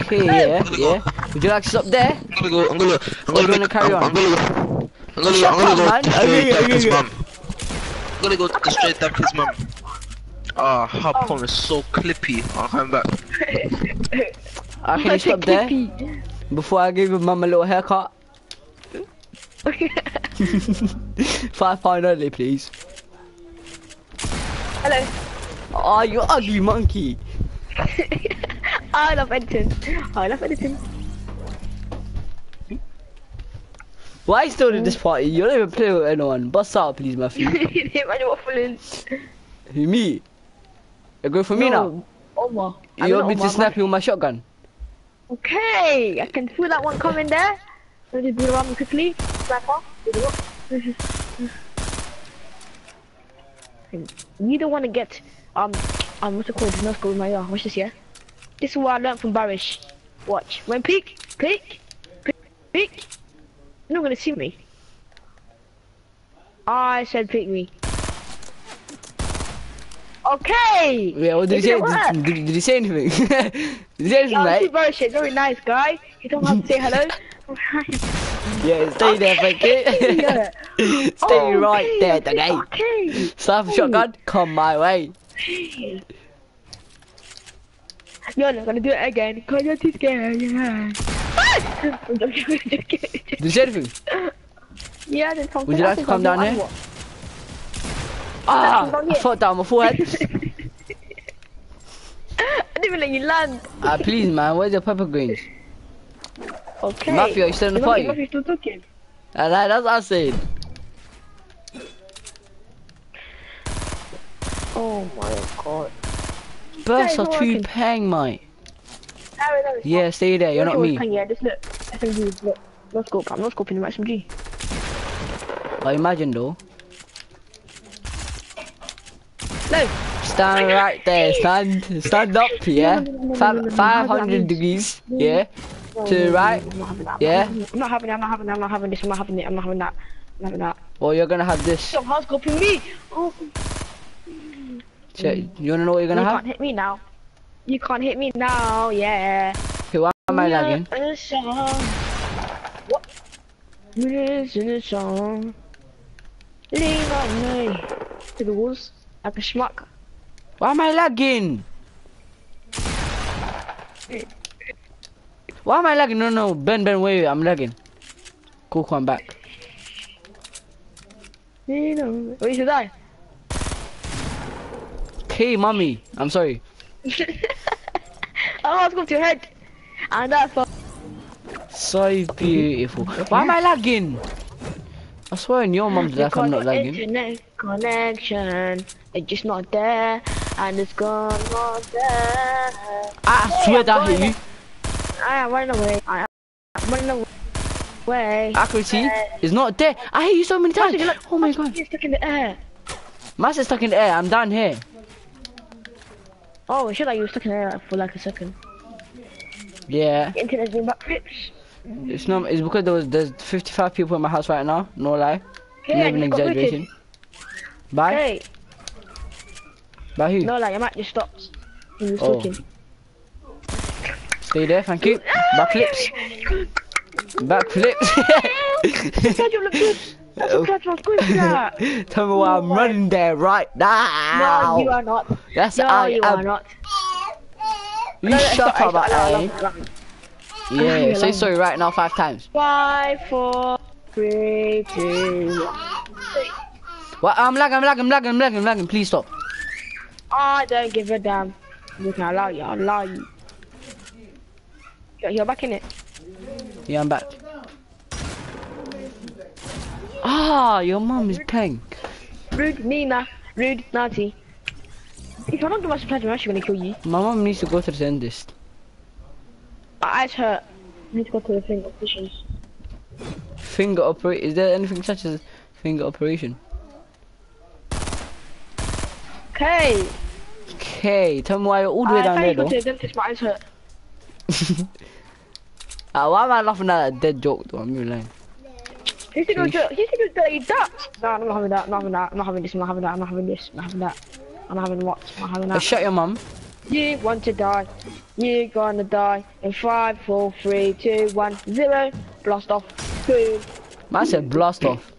Okay, yeah, yeah. Would you like to stop there? I'm gonna go, I'm gonna, I'm Or gonna you wanna make, carry I'm, on? I'm gonna go, I'm gonna, Shut I'm gonna up, go man. destroy Okay, okay, Daki's okay. mum. I'm gonna go destroy Daki's mum. Ah, her Oh. porn is so clippy. I'll come back. I can you stop there? Before I give your mum a little haircut? Five pound only, please. Hello. Oh, you ugly monkey. I love editing. I love editing. Why are you still in this mm. party? You don't even play with anyone. Bust out, please, Matthew. Him and your feelings. Who, me? You go for me now? Omar. I You don't want me know, to Omar, snap you with my shotgun? Okay, I can feel that one coming there. Let me just do around me quickly. Sniper. You don't want to get um um what's it called? No scope in my ear. Watch this, yeah. This is what I learned from Barish. Watch. When peek, peek, peek, peek. You're not gonna see me. I said pick me. Okay. Yeah, what did It he say? Did, did, did he say anything? did he say anything, Yo, right? keep Barish. Very nice guy. You don't have to say hello. Yeah, stay there, thank you. Yeah. stay right there, okay. Okay. Slap shotgun, come my way. You're not gonna do it again because you're too scared. Yeah. I'm joking, I'm joking. Did he say anything? yeah, then come Would you like to come down here? Ah, I fought down my forehead. I didn't even let you land. Ah, please, man, where's your pepper greens? Okay. Matthew, you still in the Matthew- party? Matthew's still talking. Ah, that- that's what I said. Oh my god. Burst it's or two pang, mate. Was Yeah, stay there, you're not me. your Yeah, just look. SMG, look. No scope. I'm not scoping the SMG. I imagine though. No. Stand right there, stand, stand up, yeah. 500 degrees, yeah. To the right, I'm not having that. yeah. I'm not having it. I'm not having it. I'm not having this. I'm not having it. I'm not having that. I'm not having that. Well, you're gonna have this. Stop hard scoping me. Oh, Check. You wanna know what you're you gonna can't hit me now. You can't hit me now. Yeah. Why am I lagging? In a song. What? In a song. Lean on me. To the walls. Like a schmuck. Why am I lagging? Why am I lagging? No, no, Ben, Ben, wait, wait, I'm lagging. Cool, cool, I'm back. On me. Wait, should I? Okay, mommy, I'm sorry. Oh, let's go to your head. And that's all. So beautiful. Why am I lagging? I swear in your mum's life I'm not lagging. Internet connection, it's just not there, and it's gone not there. I swear that hit you. I am running away. I am running away. Accuracy is not there. I hit you so many times. Like- Oh my god. You're stuck in the air. Master's stuck in the air. I'm down here. Oh, shit, like you were stuck in the air for like a second. Yeah. The internet's doing backflips. It's not. It's because there was there's 55 people in my house right now. No lie. Okay, Not even exaggeration. Bye. Hey, Bye who? no, like, I might just stopped. He was Oh. talking. Stay there. Thank you. Backflips. Backflips. Glad you look good. That's what catch was good for that. Tell me why I'm running there right now. No, you are not. Yes, No, I you am. are not. You No, shut up, stop, eh? Yeah, say sorry right now five times. Five, four, three, two. What? I'm lagging, I'm lagging, I'm lagging, I'm lagging, I'm lagging. Please stop. I don't give a damn. You can allow you, I'll allow you. You're, you're back in it. Yeah, I'm back. Ah, your mum is pink. Rude, Nina. Rude, naughty. If I don't give my supply, I'm actually gonna kill you. My mum needs to go to the dentist. My eyes hurt. I need to go to the finger operations. Finger operate. Is there anything such as finger operation? Okay. Okay, tell me why you're all the way I down can't there go to the dentist, my eyes hurt. Ah, why am I laughing at a dead joke though? I'm really lying. He said it was Sheesh. he said it was dirty ducks. No, I'm not having that, I'm not having that, I'm not having this, I'm not having that, I'm not having this, I'm not having that. I'm not having what? I'm not having Uh, that. shut your mum. You want to die. You're gonna die in five, four, three, two, one, zero. Blast off. Boom. Man said blast off.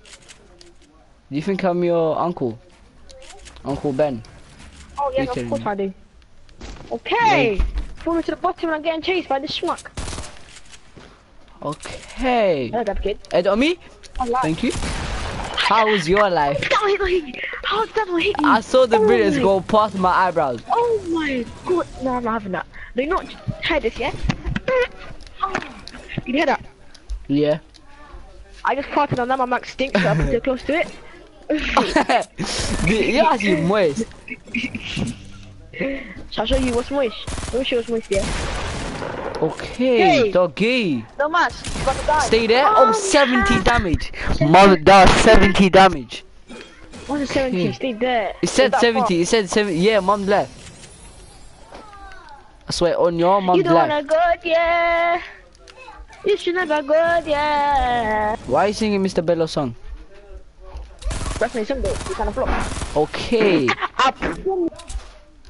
Do you think I'm your uncle? Uncle Ben. Oh yes, You of course can- I do. Okay. Falling to the bottom and I'm getting chased by this schmuck. Okay. That's good. Ed on me? Thank you. How was your life? That will hit me. How did that hit you? I saw the Oh go past my eyebrows. Oh my god. No, I'm not having that. Do not hear this, yeah? Oh. You hear that? Yeah. I just farted on that, my mic stinks, so I put it close to it. You're actually moist. Show you what's moist? Let me you what's moist, yeah. Okay, Hey. doggy. No mas, you about to die. Stay there. Oh, 70 damage. Mother does 70 damage. What's 70? Okay. Stay there. It said Stay that far. 70. It said 70. Yeah, mom left. I swear, on your mom. You don't wanna left. go, yeah. You should never go, yeah. Why are you singing Mr. Bello song? That's my song though. You kind of flop. Okay.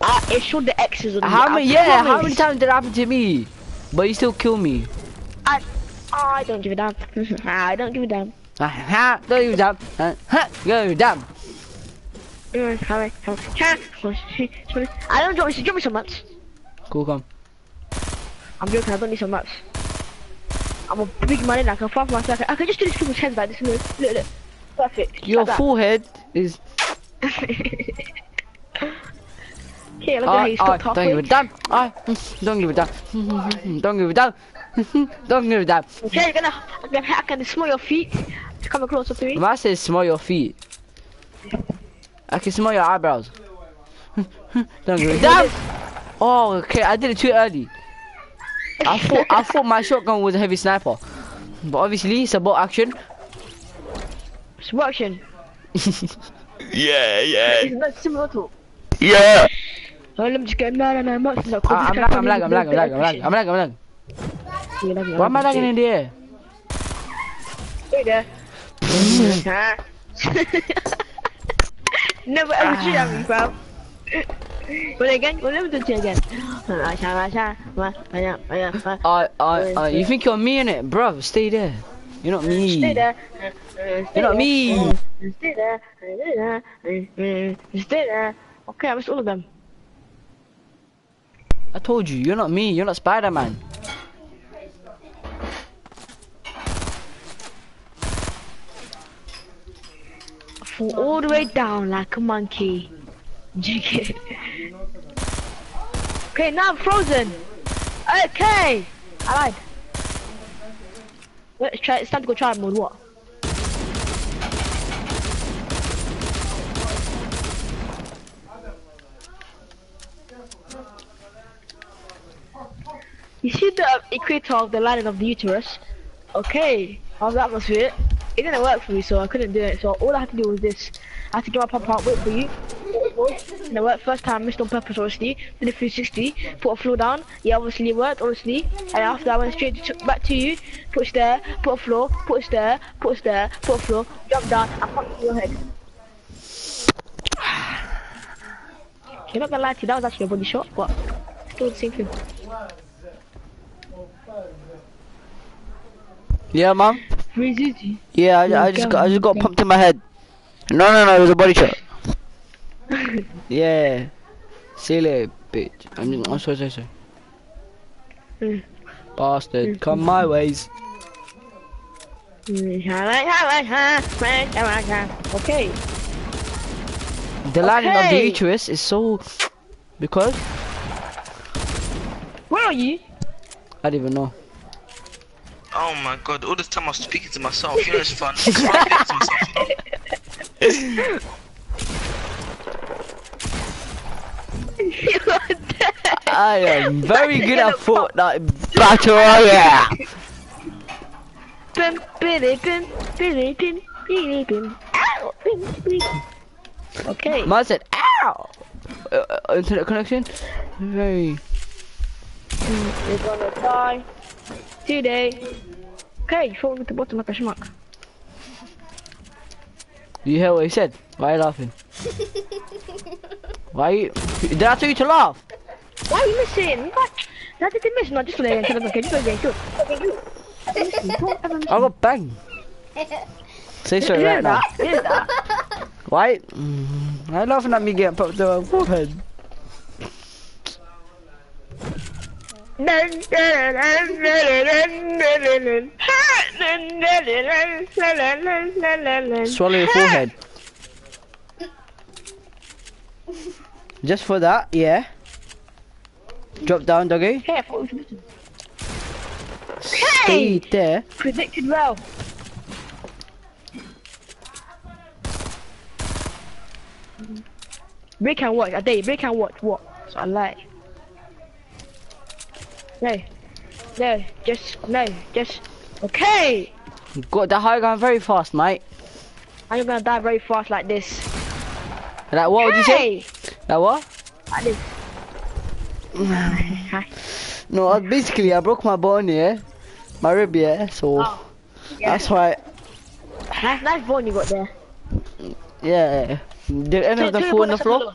I. Uh, it showed the X's on how many? Yeah, how many times did it happen to me? But you still kill me. I, I don't give a damn. I don't give a damn. Ah, Ha! Don't give a damn. Ah, Ha! Don't give a damn. Mm, I don't join. Give me some nuts. Cool, come. I'm joking. I don't need some nuts. I'm a big man and I can fight myself. I can just do this people's heads like this. Look, look, look. Perfect. Your Like forehead is. Okay, look at how you stopped don't give a halfway. damn. Don't give a damn. Don't give a damn. Don't give a damn. Okay, you're gonna, I'm gonna, I can smell your feet. It's coming closer to me. If I say smell your feet, I can smell your eyebrows. Don't give a damn. Oh, okay, I did it too early. I thought I thought my shotgun was a heavy sniper, but obviously it's a about action. Slow action. yeah, yeah, It's not similar to. yeah. Oh, let me just get mad and I'm not. Uh, I'm lagging, I'm lagging, I'm lagging, I'm lagging, I'm lagging, I'm lagging, I'm. Why am I lagging in the air? Stay there. Never ever cheat on me, bro. But again, we'll never do it again. Uh, uh, uh, you think you're me in it, bro? Stay there. You're not me. Stay there. You're not me. Stay there. Stay there. Stay there. Okay, I missed all of them. I told you, you're not me. You're not Spider-Man. Fall all the way down like a monkey. JK. okay, now I'm frozen. Okay. I lied. Let's try. It's time to go try mode. What? You see the equator of the lining of the uterus? Okay, how's the atmosphere? It didn't work for me, so I couldn't do it. So all I had to do was this. I had to get my pump out, wait for you. And it worked first time, missed on purpose, obviously. Did a 360, put a floor down. Yeah, obviously it worked, honestly. And after I went straight to, back to you, put a stair, put a floor, put a stair, put a stair, put a floor, jump down, and punch your head. You're not gonna lie to you, that was actually a body shot, but still the same thing. Yeah, mom. 360. Yeah, I, I just got, I just got pumped in my head. No, no, no, it was a body shot. yeah. See you later, bitch. I'm, I'm sorry, sorry, sorry. Mm. Bastard, come my ways. Okay. The lining of the Okay. uterus is so because Where are you? I don't even know. Oh my god, all this time I was speaking to myself, you know it's fun. It's fun speaking to myself. I am very good at Fortnite Battle Royale. Okay. Man said, ow! Uh, uh, internet connection? Very. You're gonna die today. Okay, you fall with the bottom like a schmuck. You hear what he said? Why are you laughing? Why you... Did I tell you to laugh? Why are you missing? What? That didn't miss. No, just play again. Okay, just play again. Good. Okay, good. Listen, don't ever miss. I got bang. Say sorry right now. that? Hear that? Why? Mm, why you laughing at me getting popped my forehead? Swallow your forehead. Just for that, yeah. Drop down, doggy. Stay there. Predicted well. Break and watch. I did. Break and watch. What? So I like. No. No. Just no. Just. Okay. Got the high gun very fast, mate. I'm gonna die very fast like this. Like what would you say? Like what? Like this. No, uh, basically I broke my bone, yeah, my rib, yeah. So Oh, yeah. that's why, Nice, nice bone you got there. yeah. Did any of them two fall on the floor? below.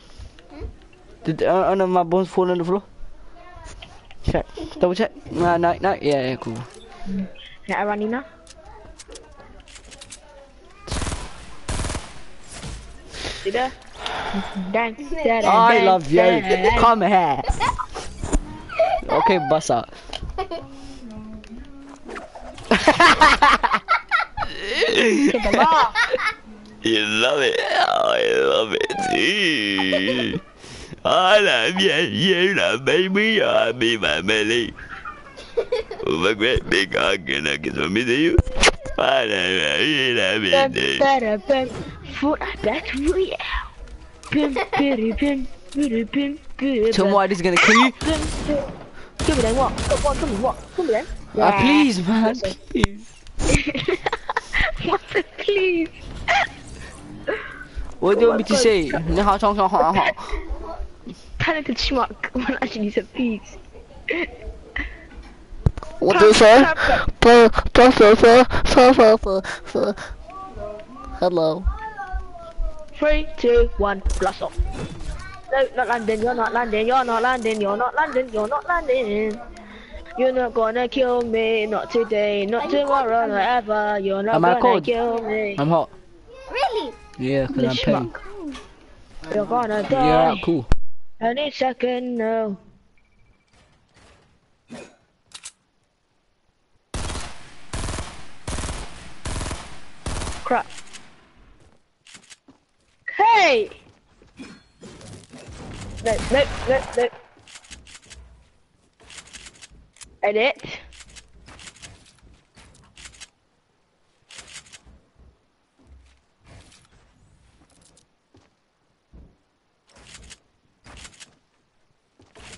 Did uh, any of my bones fall on the floor? Check, double check. No, no, no. Yeah, yeah, cool. Yeah, I run in now. See there? Dance, dance, I dance, love you. Come here. Okay, bust out. Get the ball. You love it. Oh, I love it. I love you. You love me. I be my belly. With a great big hug and a kiss from me to you. I love you. You love Bum, it. bada, bum. Foot, that's real. Bum, biddy, bum, biddy, bum, biddy, Tell me bum. why this is gonna kill you. Bum, bum. Give me that walk. Come on, come on, walk. Come on, then. Ah, please, man. Please. What the please? What do you want me to say? 你好，冲冲，好好。 Talented schmuck. When actually said please. What do you say? Hello. Three, two, one, blast off. No, not landing, you're not landing, you're not landing, you're not landing, you're not landing. You're not gonna kill me, not today, not tomorrow, not ever. You're not Am I gonna cold? kill me. I'm hot. Really? Yeah, cause I'm paying. schmuck. You're gonna Yeah, die cool. Any second now. Crap. Hey! No, no, no, no. Edit.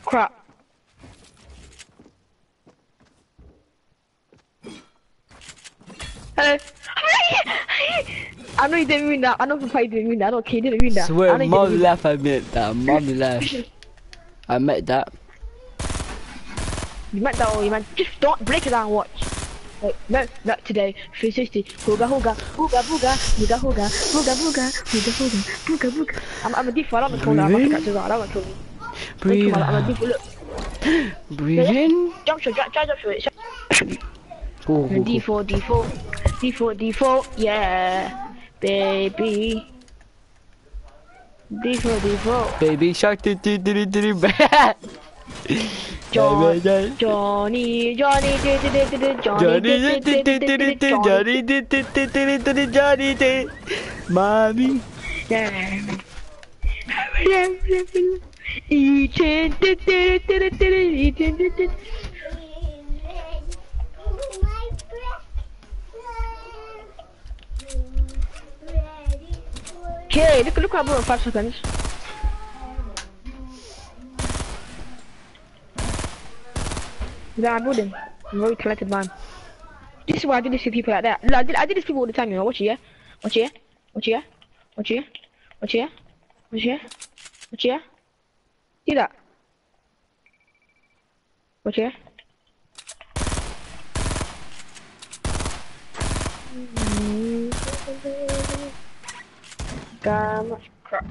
Crap. Hello. I know you didn't mean that. I know Papa didn't mean that. Okay, you didn't mean that. I Swear, you didn't mom mean. I meant that. Mom laugh. I meant that. You meant that or you meant just don't break it down watch. Like, no, not today. 360. Hooga hooga. Hooga booga. Hooga hooga. Hooga booga. Hooga hooga. Booga booga. I'm, I'm a default. I'm a corner. I'm a Breathe. pickaxe as well. I don't want to kill me. Breathe I'm a out. Breathe in. Jump shot. Try jump shot. Cool, cool, cool. D4, D4, D4, D4, yeah, baby. D4, D4, Baby shark. Do do do do. John, Johnny. Johnny, Johnny, Johnny, Johnny, Johnny, Johnny, mommy. Do, eating, do, do. Okay, look, look what I brought in five seconds. Yeah, I brought him. I'm very talented man. This is why I do this to people like that. Look, I did, I did this to people all the time, you know. Watch it, yeah? Watch yeah? Watch yeah? Watch yeah? Watch yeah? Watch yeah? Watch it? See that? It, yeah? Damn crap.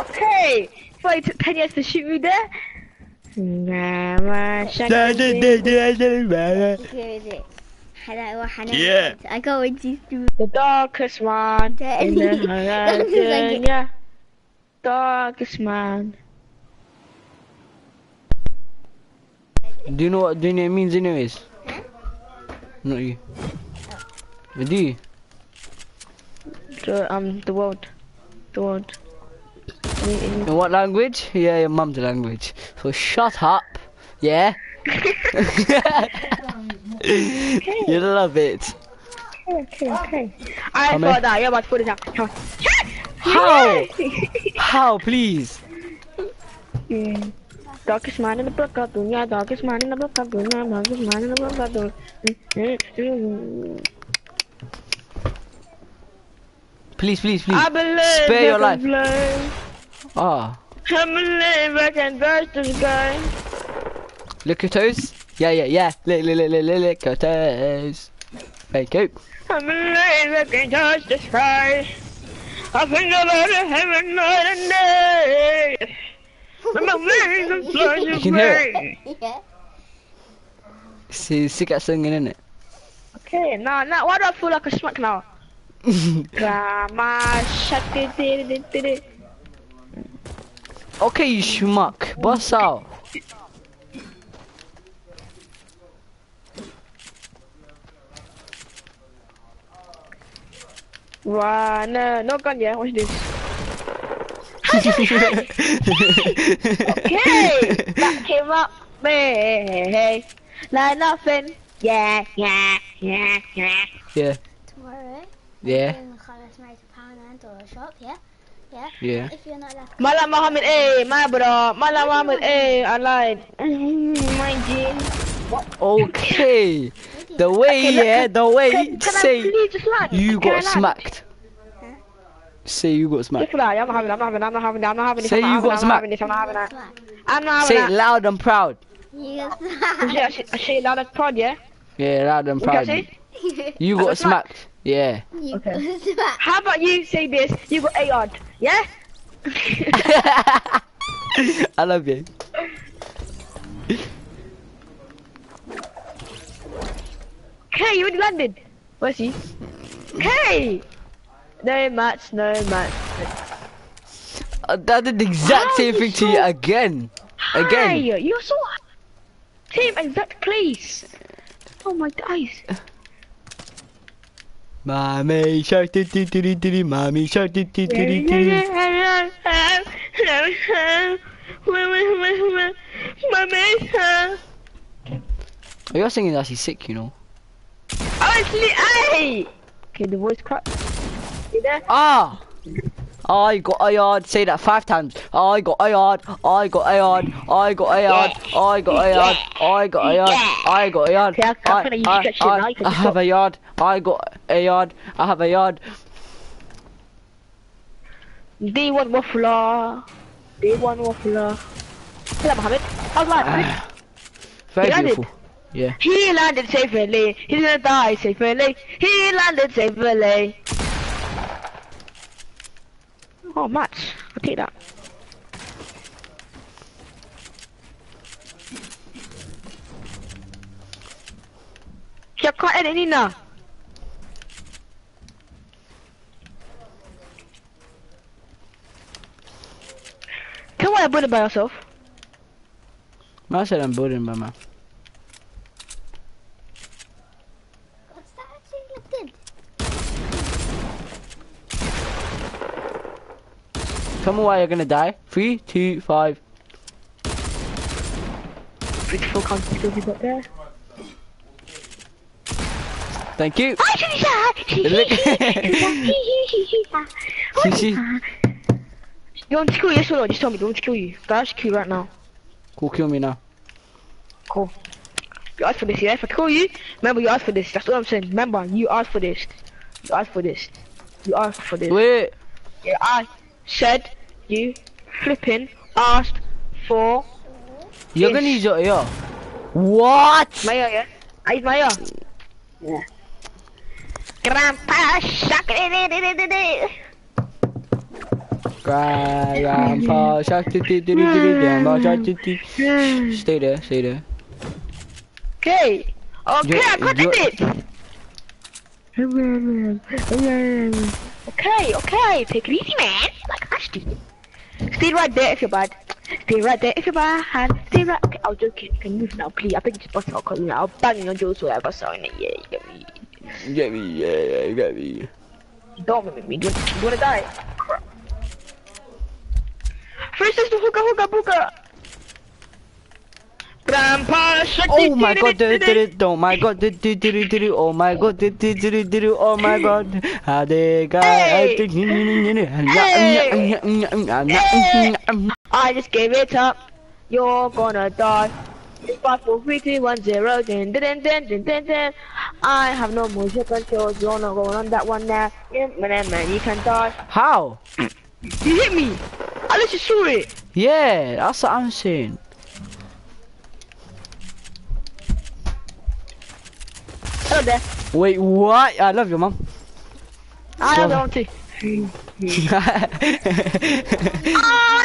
Okay! Took 10 years to shoot me there. Nah, Hello, hello. Yeah. I go with these two. The darkest man in the Daddy. horizon, yeah. Darkest man. Do you know what the name means anyways? Not you. Do you? The, um, the world. The world. In- in- In what language? Yeah, your mum's language. So shut up. Yeah? you love it. Okay, okay. I in. that. You're about to put it down. Come on. How? How, please? Yeah. Darkest man in the book of dunya, darkest man in the book of dunya, darkest man in the book of dunya. Please, please, please. I believe Spare your life. Ah, I believe I can touch the sky. lick your toes. Yeah, yeah, yeah. Lick, lick, lick, lick, lick, lick your. Thank you. I believe I can touch the sky. I think about it heaven night and day. And my wings are flying You can hear it. yeah. See, sick at singing, innit? Okay, now, now, why do I feel like a smack now? Grandma, shut it, did it, did it. okay, you schmuck. Bust out. Right, no, no gun yet. Watch this. Okay, back him up, hey, like nothing. Yeah, yeah, yeah, yeah. yeah, Tomorrow, yeah, in Carlos makes a pound and or a shop, yeah? Yeah? yeah. If you're not like Mala Muhammad A, eh, my bro. Mala Muhammad A, I lied. My G. Okay. The way, Okay, look, yeah, the way. Can, can say please just land? you Can got land? smacked. Say you got smacked. Just lie, I'm not having, I'm not having, I'm not having, I'm not having this. Say I'm you having, got I'm not having this. I'm not having that. slack. I'm not Say it loud and proud. You get Yeah, I say- I loud and proud, yeah. Yeah, loud and What can I proud. You got got smacked. smacked. Yeah. Okay. How about you say this? You got a odd, yeah? I love you. Okay, you already landed. Where's he? Okay. No match, no match. Uh, that did the exact Wow, same thing to you so- again. Hey, Again. you're so same exact place. Oh my guys. Mommy shark dee dee dee dee mommy shark dee dee dee dee dee. Oh, you're singing actually sick, you know. Honestly, hey. Okay, the voice crack. You there? Ah! I got a yard. Say that five times. I got a yard. I got a yard. I got a yard. I got a yard. I got a yard. I got a yard. I, I, that shit now, I, you can I just have a yard. I got a yard. I have a yard. Day one waffler. Day one waffler. Hello, Mohammed. How's life? Very beautiful. Yeah. He landed safely. He's gonna die safely. He landed safely. Oh, match. I'll take that. Yeah, can't edit. Come on, I put it by yourself. I said I'm building by man. What's that actually looked in? Tell me why you're gonna die. Three, two, five. Beautiful content you got there. Thank you. Look. See, see. You want to kill you? Yes or no? Just tell me. Do you want to kill you? Guys, kill you right now. Cool, kill me now. Cool. You asked for this, yeah? If I kill you, remember you asked for this. That's what I'm saying. Remember, you asked for this. You asked for this. You asked for this. Wait. Yeah, I said you flipping asked for You're Yes. gonna use your ear. What? my ear, yeah? I use my ear. Yeah. Grandpa shark. Grandpa shark grandpa shark dee dee. Stay there, stay there. Okay. Okay, You- I got it. Okay, okay, take it easy, man. Like I do. Stay right there if you're bad. Stay right there if you're bad. Stay right. Okay, I'll joke. Can you move now, please? I think it's bust out because you know, I'll bang on Joe's bust it. Yeah, you get me. You get me, yeah, yeah, you get me. Don't mimic me. You, you wanna die? Crap. First is the hookah, hookah, hookah. Grandpa Shark. Oh my god, do do do oh my god, do do do do oh my god, do do do do oh my god. How they got I just gave it up. You're gonna die. Five, four, three, two, one, zero. Dun, dun, dun, dun, dun, dun. I have no motion control. You're not going on that one now. Yeah, man, man, you can die. How? You hit me. I literally saw it. Yeah, that's what I'm saying. There. Wait, what? I love your mom. I don't want to. On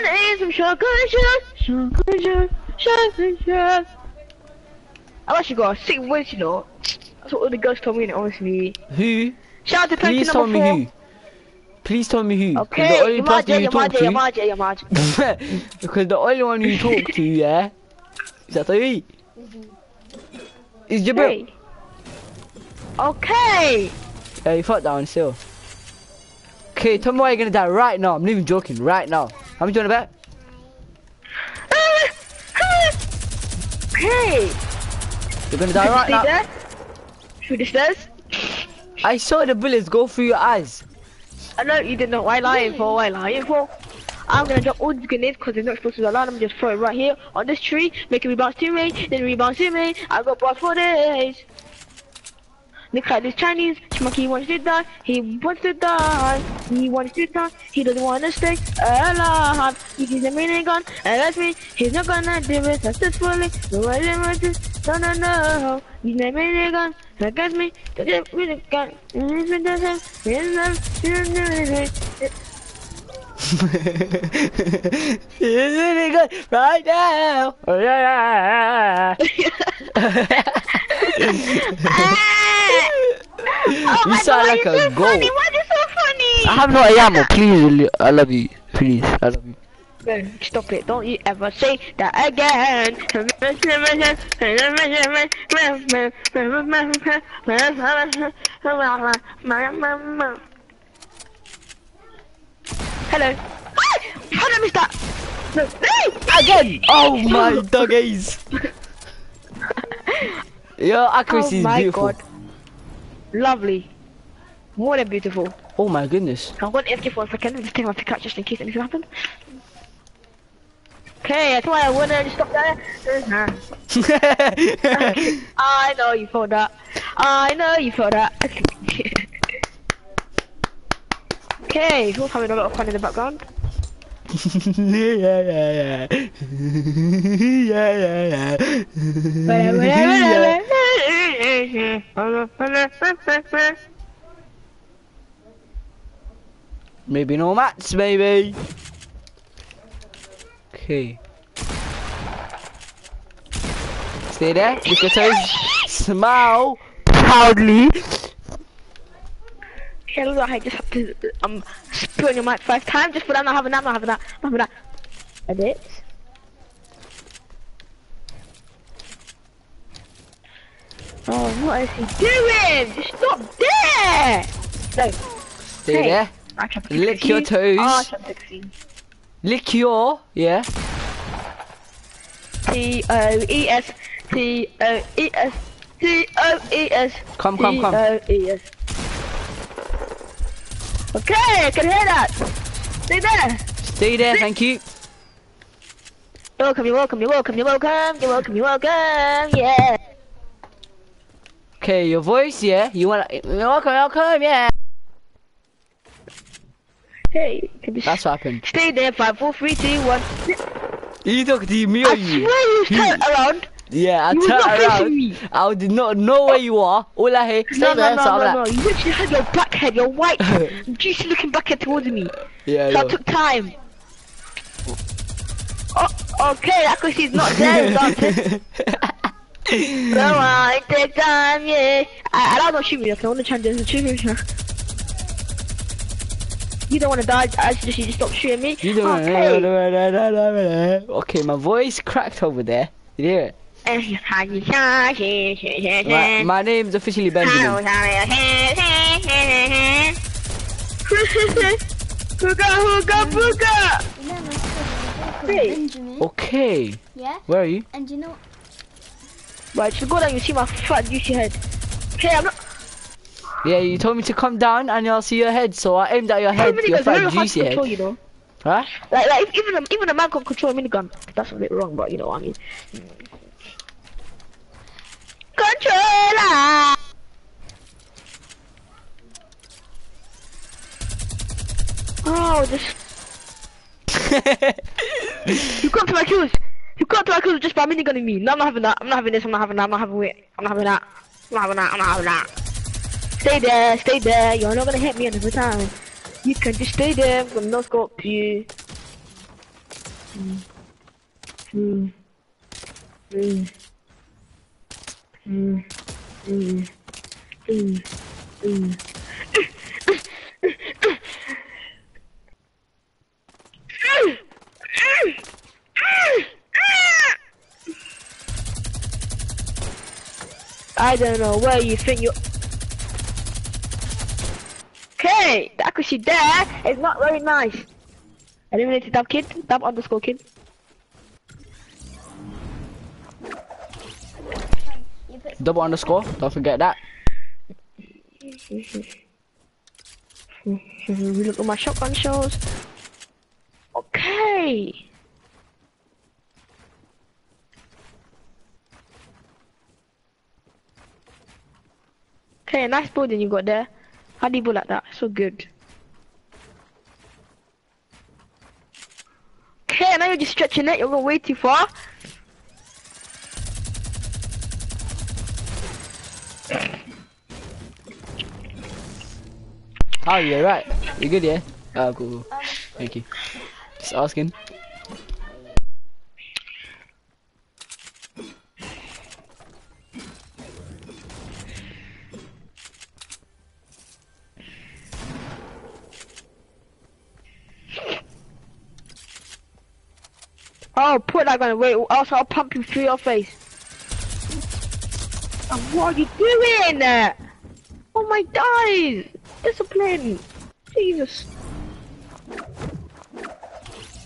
is some shot, shotgun shot, shotgun shot. I've actually got a sick voice, you know. That's what all the girls told me, and honestly. who? Shout out to Please tell me four. who. Please tell me who. Okay, the only you're person you you're talk Margie, to. you're Margie. because the only one you talk to, yeah, is that Tawi. Mm-hmm. Is Jibril. Hey. Okay. Yeah, you fucked that one still. Okay, tell me why you're gonna die right now. I'm not even joking. Right now. How many do you want to bet? Hey. You're gonna die right now. Through the stairs. I saw the bullets go through your eyes. I know you didn't know why lying for, why lying for. I'm gonna drop all these grenades because they're not supposed to allow them. Just throw it right here on this tree, make it rebound to me, then rebound to me. I got bought for days. Look at this Chinese, Schmucky wants to die, he wants to die, he wants to die, he doesn't want to stay alive. He gives a minigun, and that's me, he's not gonna do it successfully. No, didn't to, no, no, no. He's a minigun, against me, to get minigun, and he's been done, he's not, he's not, It's really good right now. Oh, yeah. Oh You sound like a so goat. funny. Why are you so funny? I have no ammo. Please, I love you. Please, I love you. Stop it. Don't you ever say that again. Hello. Ah! How did I miss that? No. No! Again! Oh my doggies! Your accuracy Oh is my beautiful. god. Lovely. More than beautiful. Oh my goodness. I'm going to empty for a second and just take my pickaxe just in case anything happens. Okay, that's why I wanna just stop there. I know you thought that. I know you thought that. okay, who's having a lot of fun in the background? yeah, yeah, yeah. yeah, yeah. yeah. Maybe no mats, maybe. Okay. Stay there. Look at her. Smile proudly. Look, I just have to um spit on your mic five times just for that. I'm not having that. I'm not having that. I'm not having that. Edit. Oh, what is he doing? Just stop there! No. Stay Hey. there. I Lick your toes. 16. Lick your, yeah. T O E S T O E S T O E S Come, come, come. T O E S. Okay, I can hear that. Stay there. Stay there, thank you. Welcome, you're welcome, you're welcome, you're welcome, you're welcome, you're welcome, yeah. Okay, your voice, yeah. You wanna you're welcome, welcome, yeah. Hey, can you That's what happened. stay there? Five, four, three, two, one. You talking to me I or you? swear you turned around. Yeah, I You turned around. me. I did not know where you are. All I hear, stay No, no, no, so I'm no, like, no. You literally had your black your white head, juicy looking head towards me. yeah, So I no. took time. Oh, okay, that because she's not there. Doctor. So I take time, yeah. I, I don't know shoot me. Okay, I want to try and do this. Shoot me. You don't want to die. I suggest you just stop shooting me. You don't Okay. Okay, my voice cracked over there. Did you hear it? My, my name's officially Benjamin. Hooga hooga booga! You know, my cousin, they call Hey. Benjamin. Okay, Yeah? where are you? And you know, Right, just go down. You see my fat juicy head. Okay, I'm not. Yeah, you told me to come down and I'll see your head, so I aimed at your head, minigun your is very fat hard to juicy head. control, you know. Huh? Like, like even a, even a man can control a minigun. That's a bit wrong, but you know what I mean. Controller. Oh, this. you got to my kills. You got to my kills just by minigunning me. No, I'm not having that. I'm not having this. I'm not having that. I'm not having it. I'm not having that. I'm not having that. I'm not having that. Stay there. Stay there. You're not gonna hit me another time. You can just stay there. I'm gonna no scope you. Mm. Mm. Mm. I don't know where you think you. Okay, the accuracy there is not very nice. Eliminated that kid, that underscore kid. Double underscore, don't forget that. we look at my shotgun shows. Okay. Okay, nice building you got there. How do you build like that? So good. Okay, now you're just stretching it. You're going way too far. How are you? Right? You good, yeah? Oh, cool. cool. Um, Thank you. Just asking. Oh, put that gun away. Also, I'll pump you through your face. Oh, what are you doing? Oh my guys! Discipline! Jesus.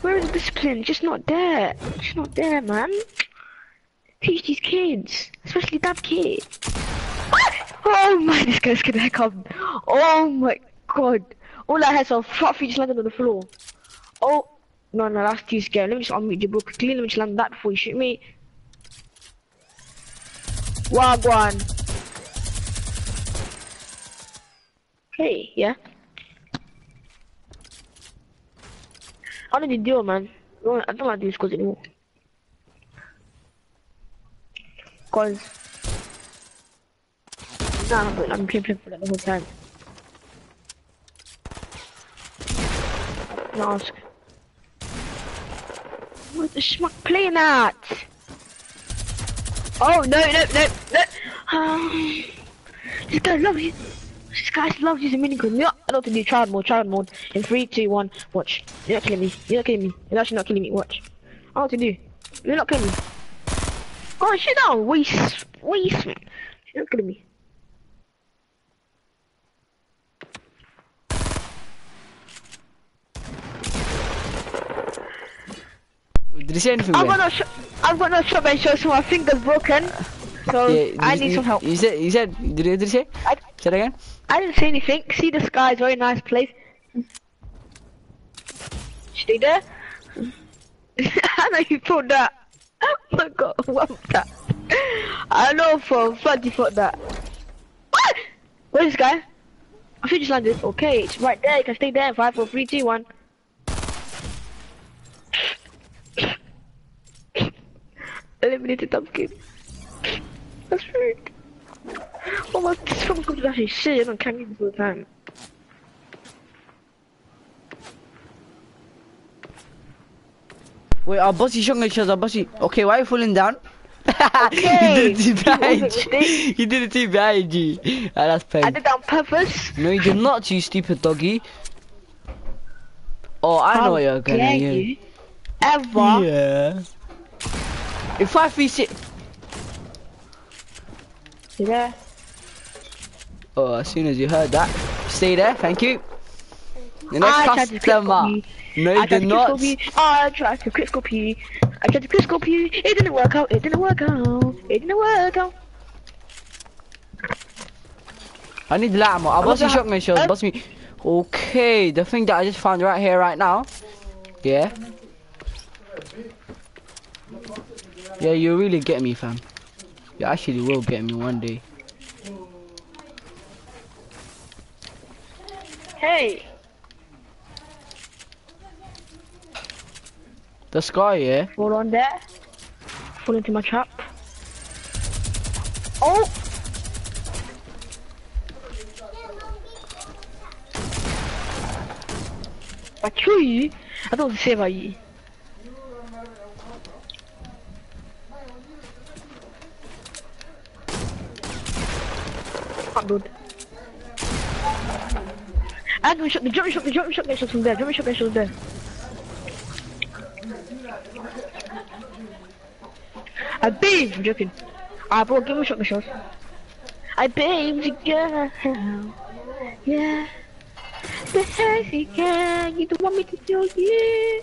Where is discipline? Just not there. Just not there, man. Teach these kids. Especially that kid. Oh my, this guy's gonna come. Oh my god. All I had so fat feet just landed on the floor. Oh. No, no, that's too scary. Let me just unmute you, bro. Quickly, let me just land that before you shoot me. Wagwan. Hey, yeah. How did you do it, man? I don't, like these calls anymore. Cause nah, but I'm playing for that the whole time. No, ask. What the schmuck playing at? Oh no no no no! Um, this guy loves you. This guy loves using minigun. Yeah, I don't think you tried mode. Tried mode. In three, two, one. Watch. You're not killing me. You're not killing me. You're actually not killing me. Watch. I want to do. You're not killing me. On, sit down. Waste. Waste. You're not killing me. Did you say anything? I've got no. Sh I've got no shot bench, so my finger's broken. So Yeah, I need you, some help. You said, you said, did you, did you say? I, Say that again? I didn't say anything. See the sky is very nice place. Stay there. I know you thought that. Oh my god, what that? I know for you thought that. What? Where's this guy? I think just landed. Okay, it's right there. You can stay there. Five, four, three, two, one. Eliminated kid. That's rude. Oh my, someone's going to actually see it on camera all the time. Wait, our bossy shotgun shells, our bossy. Okay, why are you falling down? Okay. you did it behind It was you. You did it behind you. Ah, that's I did that on purpose. No, you did not, you stupid doggy. Oh, I know what you're gonna dare do. you Ever. Yeah. If I free sit. See there? Oh, as soon as you heard that, stay there. Thank you. The next I customer. No, I tried did not. you. I tried to quickscope. I tried to scope you. It didn't work out. It didn't work out. It didn't work out. I need the ammo. I'll bust you shotgun shells. Bust me. Okay, the thing that I just found right here, right now. Yeah. Yeah, you really get me, fam. You actually will get me one day. Hey. The sky, yeah. Fall on there. Fall into my trap. Oh! I kill you? I don't say about you. shot, dude. And we shot the jump shot, the jump shot Get us from there, Jump shot Get gets from there. I bathed, I'm joking. I brought give me shot, Michelle. I bathed again. Yeah. The healthy girl, you don't want me to kill you.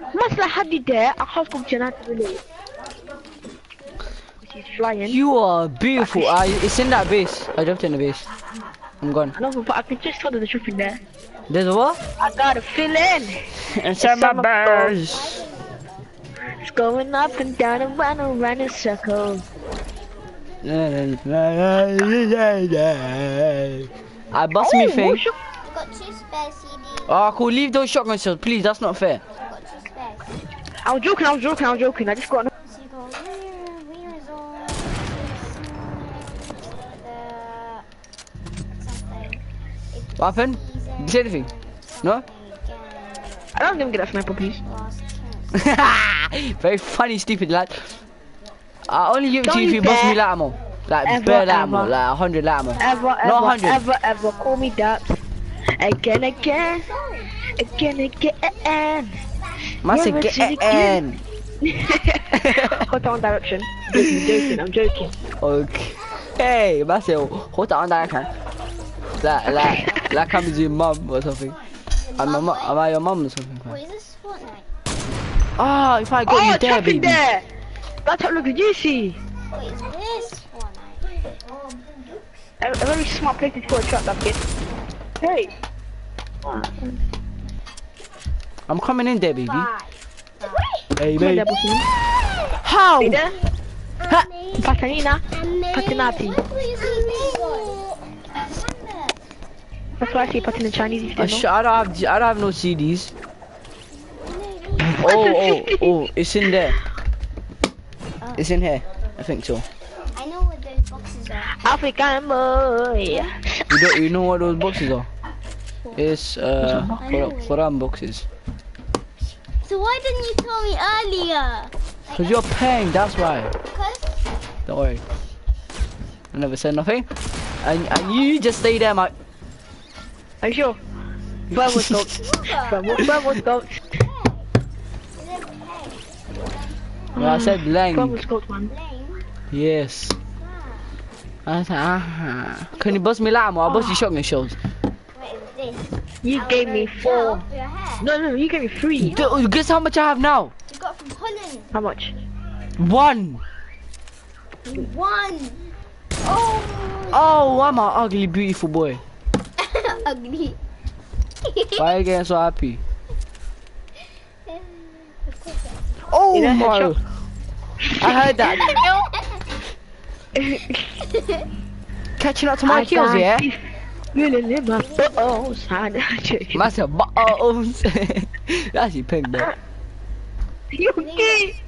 Masla had it there, I have come to another relate. She's flying. You are beautiful. Uh, it's in that base. I jumped in the base. I'm gone. I know, but I can just tell there's a truth in there. There's a what? I got a feeling. Inside my my bars. It's going up and down and round and round in circles. I bust me Oh, thing. what's your- I got two spare CDs. Oh, cool. Leave those shotgun shells, please. That's not fair. I got two spares. I was joking, I was joking, I was joking. I just got. What happened? Did you say anything? No? I don't even get that sniper, chance. Very funny, stupid lad. I only give it to you if you bust me. Lamo. Like Ever, bare Lamo, ever. like 100 Lamo. Ever, Not ever, 100. ever, ever call me that. Again, again, again, again. Man said Never get seen it it in. Hold on direction. Joking, joking, I'm joking. Okay. Man said, hold on direction. Like, like, like I'm your mum or something. Am I, am I your mum or something? What is this Fortnite? Ah, if I got Oh, you there, baby. there. That's what look juicy. What is this Fortnite? A, a very smart place to put a trap, that kid. Hey. I'm coming in there, baby. Five. Hey, baby. How? Hey there. Ha. Patanina. Patinati. That's why I say patin in Chinese if you I, don't know. I don't have, I don't have no CDs. Oh, oh, oh, it's in there. It's in here. I think so. I know what those boxes are. African boy. You don't, you know what those boxes are? It's uh, Quran, Quran boxes. So why didn't you tell me earlier? Cause you're paying, that's why. Because Don't worry. I never said nothing. And, and you just stay there, mate. Are you sure? Verbal scopes. Verbal, verbal scopes. Well, I said Verbal lang. scopes, man. lame. Yes. I said, ah. Can you bust me lamo? I'll bust you shotgun shells. What is this? You Our gave me four. up your hair. No, no, you gave me three. Dude, guess how much I have now? You got from Holland. How much? One. One. Oh, Oh, I'm an ugly, beautiful boy. Ugly. Why are you getting so happy? Oh Is that my! I heard that. Catching up to my kills, yeah? Really in my balls. I'm joking. That's your pink, bro. You okay?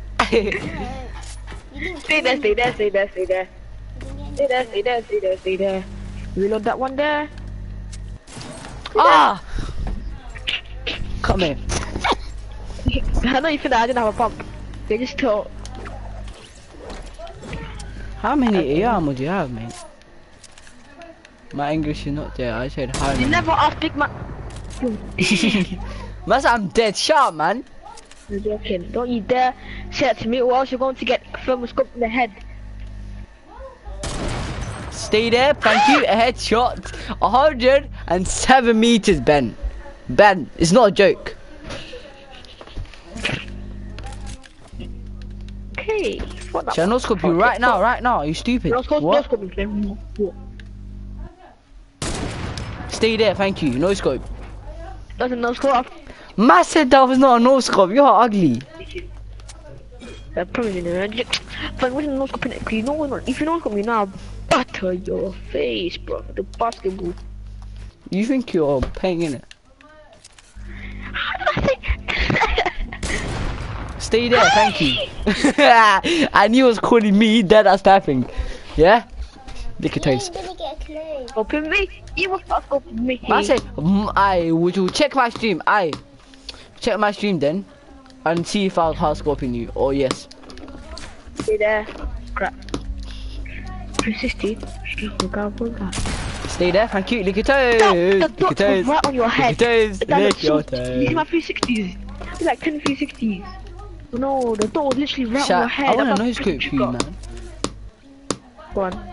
Stay there, stay there, stay there, stay there. Stay there, stay there, stay there, stay there. Reload that one there. Ah! Come here. I know you said that I didn't have a pump. They just told. How many AR do you have, mate? My English is not there. I said how You many. never asked Big Man. Mas, I'm dead sharp, man. I'm joking. Don't you dare say that to me or else you're going to get a thermal scope in the head. Stay there. Thank you. A headshot. 107 meters, Ben. Ben, it's not a joke. Okay. Fuck that. Shall I no scope you oh, right now, right now? Are you stupid? No scope, no What? scope, Stay there, thank you. No scope. Doesn't no scope. Ma said that was not a no scope. You're ugly. I probably didn't. know. But with no scope, you know what? If you don't scope me now, butter your face, bro. The basketball. You think you're paying in it? Stay there, thank you. I knew it was calling me dead ass tapping. Yeah? Lick your You toes. ain't gonna get a clue. Open me. You must not open me. I said, mm, I would you check my stream? I check my stream then, and see if I was hard scoping you. Or yes. Stay there. Crap. 360. Stay there, thank you. Lick your toes. No, the Lick your dot was toes. right on your Lick your head. toes. That Lick looks your so- You see my toes. 360s? It's like 10 360s. No, the dot was literally right on your head. I wanna I'm no not scope pressing you, trigger. man. Go on.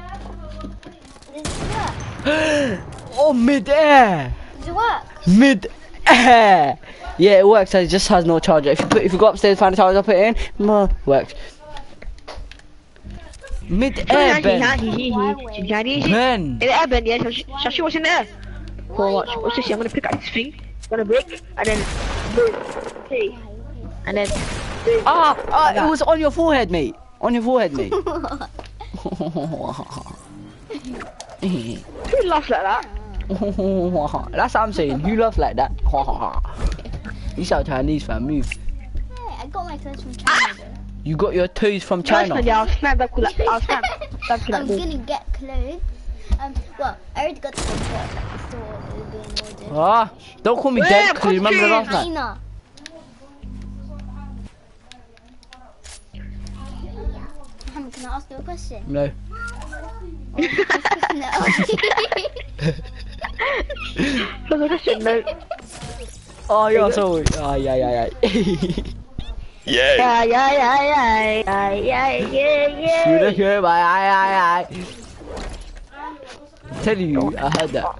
Oh, Does it work? Oh, mid air. Does it work? Mid air. Yeah, it works. It just has no charger. If you put, if you go upstairs, find a charger, put it in. No, works. Mid air, Ben. Ben. In the air, Ben, yeah. Shall she, shall she what's in there? For watch. Watch this. I'm gonna pick up this thing. I'm gonna break. And then. Boom. Hey. And then. boom. Ah, ah, it was on your forehead, mate. On your forehead, mate. Who laughs like that? That's what I'm saying. Who loves like that? you sound Chinese, fam. Move. Hey, I got my clothes from China. though. You got your toes from China. Personally, I'll snap that cool. I'll snap. Snap to I'm gonna get clothes. Um, well, I already got them, but like, the store is being ordered. Ah, don't call me Where? dead because you remember the last night. China. Mohammed, can I ask you a question? No. no. What's the question? No. Oh, you're so. Ah, yeah, yeah, yeah. Yeah. Yeah, yeah, yeah, yeah, yeah, yeah, yeah, You yeah. look here, my eye, eye, eye. Tell you, I heard that.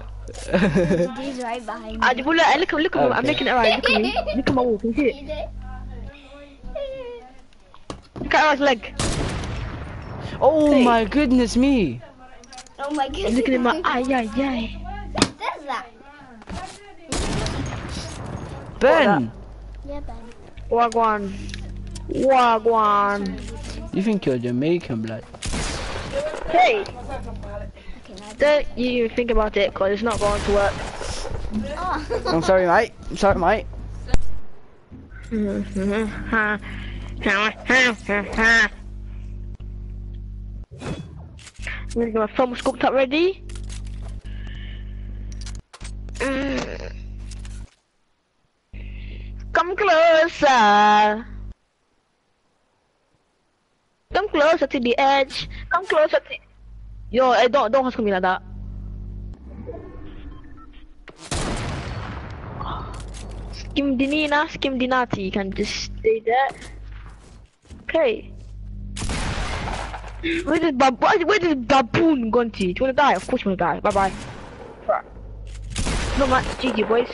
He's right behind me. look, look, look, look at. I'm Okay. making it right. Look at me. Look at my wall. Can you see it? You know? Look at Aaron's leg. oh Hey. my goodness me. Oh my goodness. looking at my eye, yeah, yeah. There's that. Ben, Yeah, Ben. Wagwan. Wagwan. you think you're Jamaican, blood? Hey, don't you think about it, cause it's not going to work. Oh. I'm sorry, mate. I'm sorry, mate. I'm gonna get my thumb scooped up ready. Mm. Come closer. Come closer to the edge. Come closer to. Yo, eh, don't don't hustle me like that. Skim Dinina, Skim Dinati, you can just stay there. Okay. Where did bab where, where baboon gone to? Do you wanna die? Of course you wanna die. Bye bye. No man, GG boys.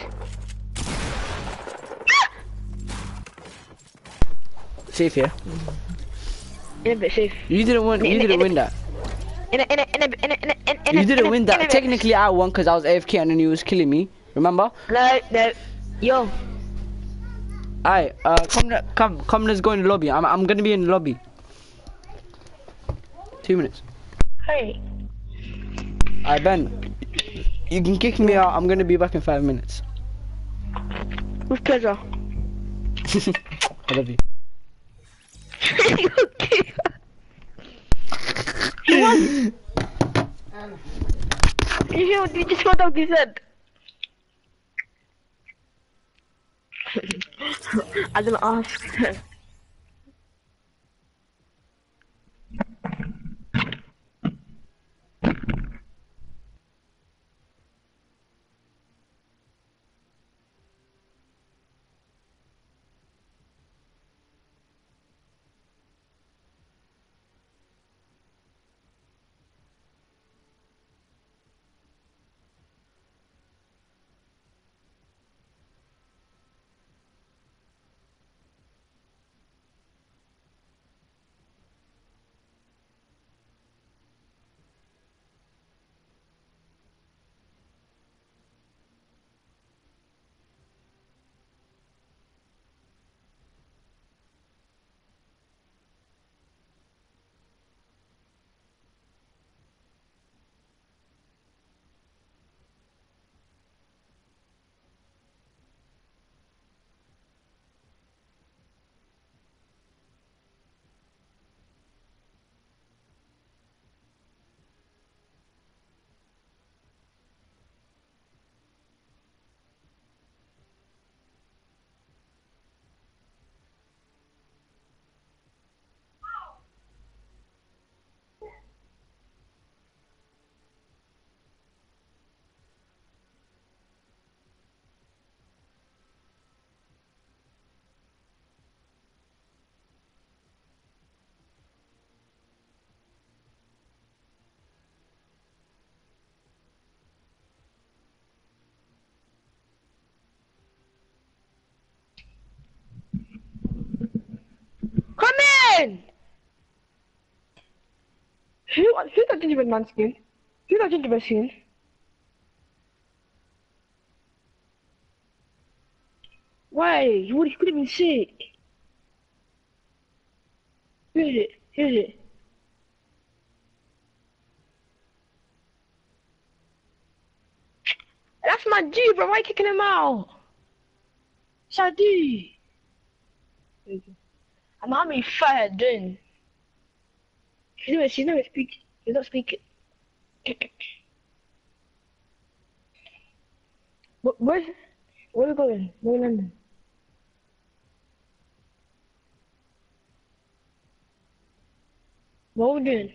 Safe here. In a bit safe. You didn't win. You didn't win that. In a in a in a in a in a in a You didn't win that. Technically, I won because I was AFK and then he was killing me. Remember? No, no. Yo, Alright, uh, come, come, come. Let's go in the lobby. I'm, I'm gonna be in the lobby. Two minutes. hey. Alright, Ben. You can kick me out. I'm gonna be back in five minutes. With pleasure. I love you. He was. You, you just got out his. I didn't ask. Doing? Who, who's that gingerbread man skin? Who's that gingerbread skin? Why? You would could have been sick. Who is it? Who is it? That's my G, bro. Why you kicking him out? Shadi. I'm having fire doing. She's not, she's not speaking. She's not speaking. Wh- Where's, where are we going? Where are we landing? What are we doing?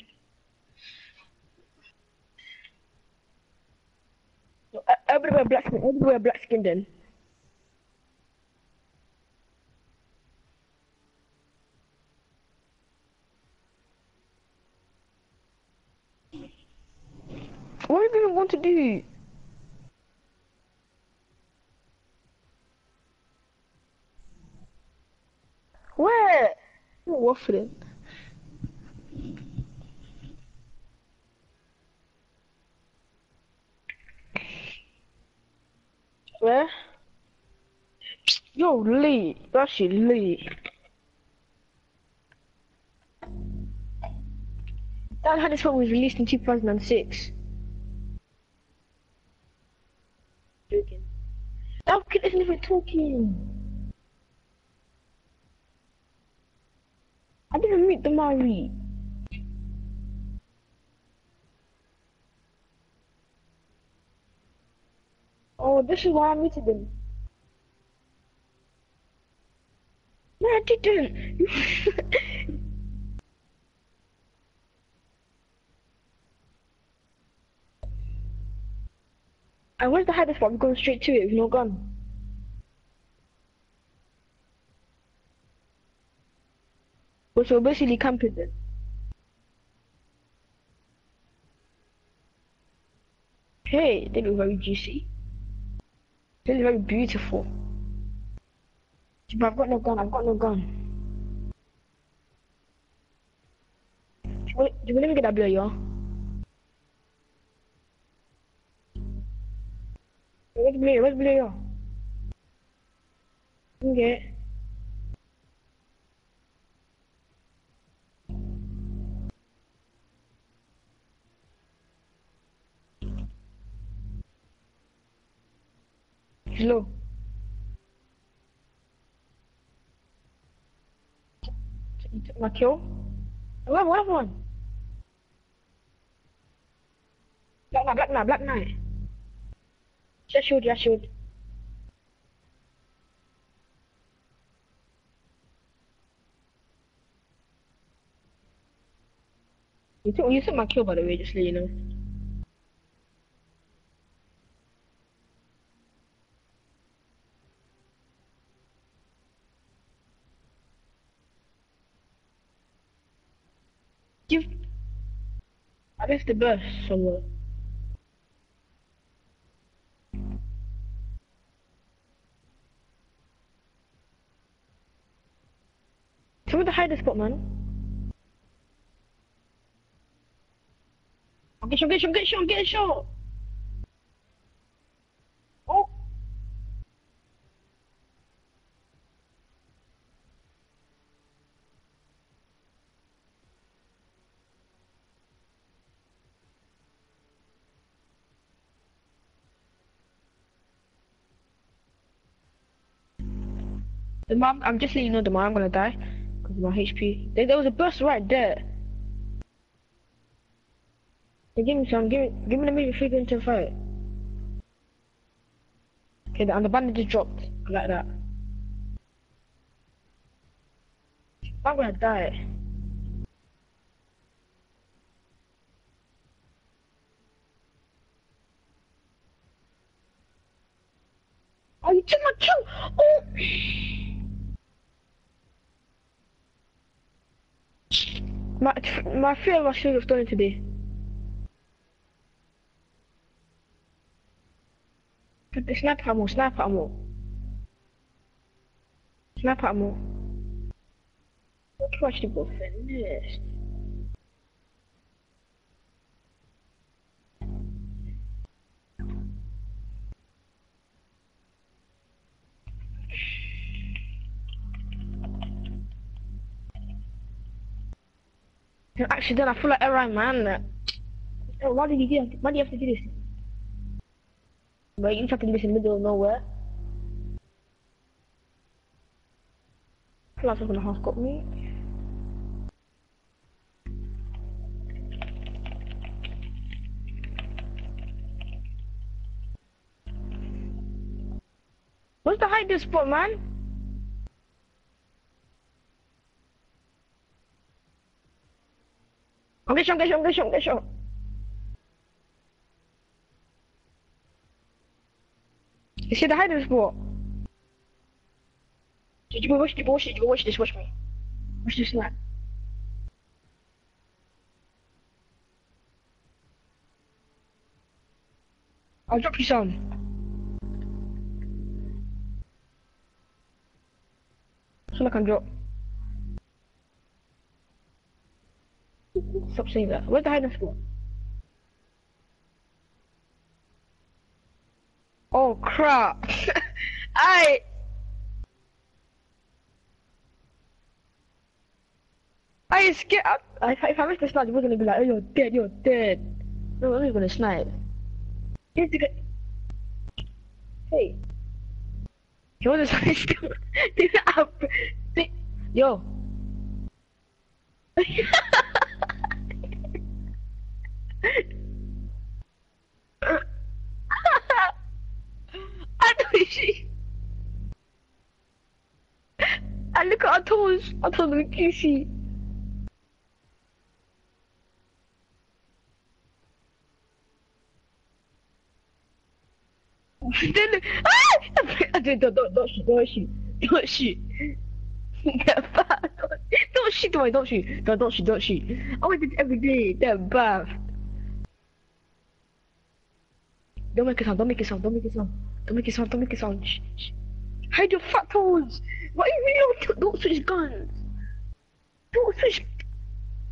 E- Everybody black skin. Everybody black skin then. What do you want to do? Where? You're. Where? Yo, Lee. That's actually Lee. That had one was released in 2006. Joking. That kid isn't even talking. I didn't meet the Mari. Oh, this is why I muted them. No, I didn't. I where's the hardest spot? I'm going straight to it with no gun. Well, so basically camping then. Hey, they look very juicy. They look very beautiful. But I've got no gun, I've got no gun. Do we let me get that blue, y'all? Where's blue? Where's blue, y'all? Okay. Hello. You took my kill? Where, where one? Black Knight, Black Knight, Black Knight. Just shoot, just shoot. You took, you took my kill by the way, just so you know. Give. I left the bus somewhere. Tell me the hiding spot, man. I'm getting shot, get shot, get shot, get shot. Oh. The mom, I'm just letting you know the mom, I'm gonna die. My HP. There, there was a bus right there. Hey, give me some, give me, give me the minute figure into fight. Okay, the, and the bandage just dropped. Like that. I'm gonna die. Oh, you took my kill! Oh! My, my fear I should have done it today. Sniper ammo, sniper ammo. Sniper ammo. Watch the finish. Actually, then I feel like Aaron man. Why did you do? Why do you have to do this? But you fucking this in the middle of nowhere. Plus, gonna got me. What's the hiding spot, man? Okay, shot, get shot, get shot, get shot. You see the hiding spot? Did you watch the bullshit? You watch this, watch me. Watch this snap. I'll drop you some. So I can drop. Stop saying that. Where's the hiding spot? Oh crap! I. I scared. I, if I missed the snipe, we're gonna be like, oh, you're dead, you're dead. No, I'm not gonna snipe. Have to get. Hey. Yo, this is up. Yo. I know she. And look at our toes. Our toes look juicy. then, ah! don't, don't, don't, don't shoot, don't shoot, don't shoot. don't shoot, don't, don't shoot, don't, don't shoot, don't shoot. I day, that bath. Don't make a sound, don't make a sound, don't make a sound. Don't make a sound, don't make a sound. Shh, shh. Hide your fat toes. Why are you don't, don't switch guns. Don't switch.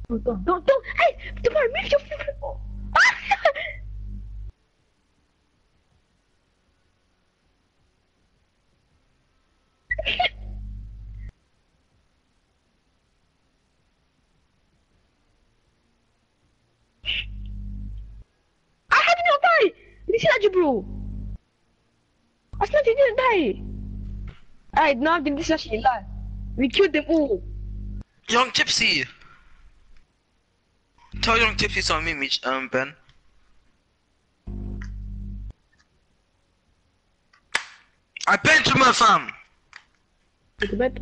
Don't, don't, don't, don't. Hey, Devon, move your you see that, bro? I said you didn't die. Alright, now this is actually live. We killed them all. Young Tipsy! Tell Young Tipsy meet me, um, Ben. I Benjamin fam! Go to bed.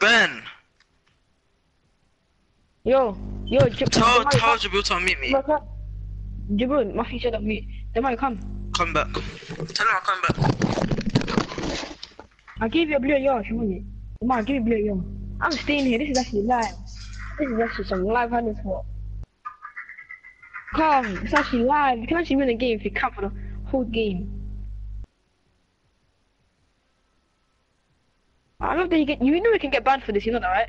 Ben! Yo, yo, Jib- Tell, tell come. Jabril to meet me. Jamal, come. Jabril, my meet. Jamal, come. Come back. Tell him I'll come back. I gave you a blue you want it. Jamal, give me blue yo. I'm staying here. This is actually live. This is actually some live hunting spot. Come, it's actually live. You can actually win a game if you come for the whole game. I love that you get. You know we can get banned for this. You know that, right?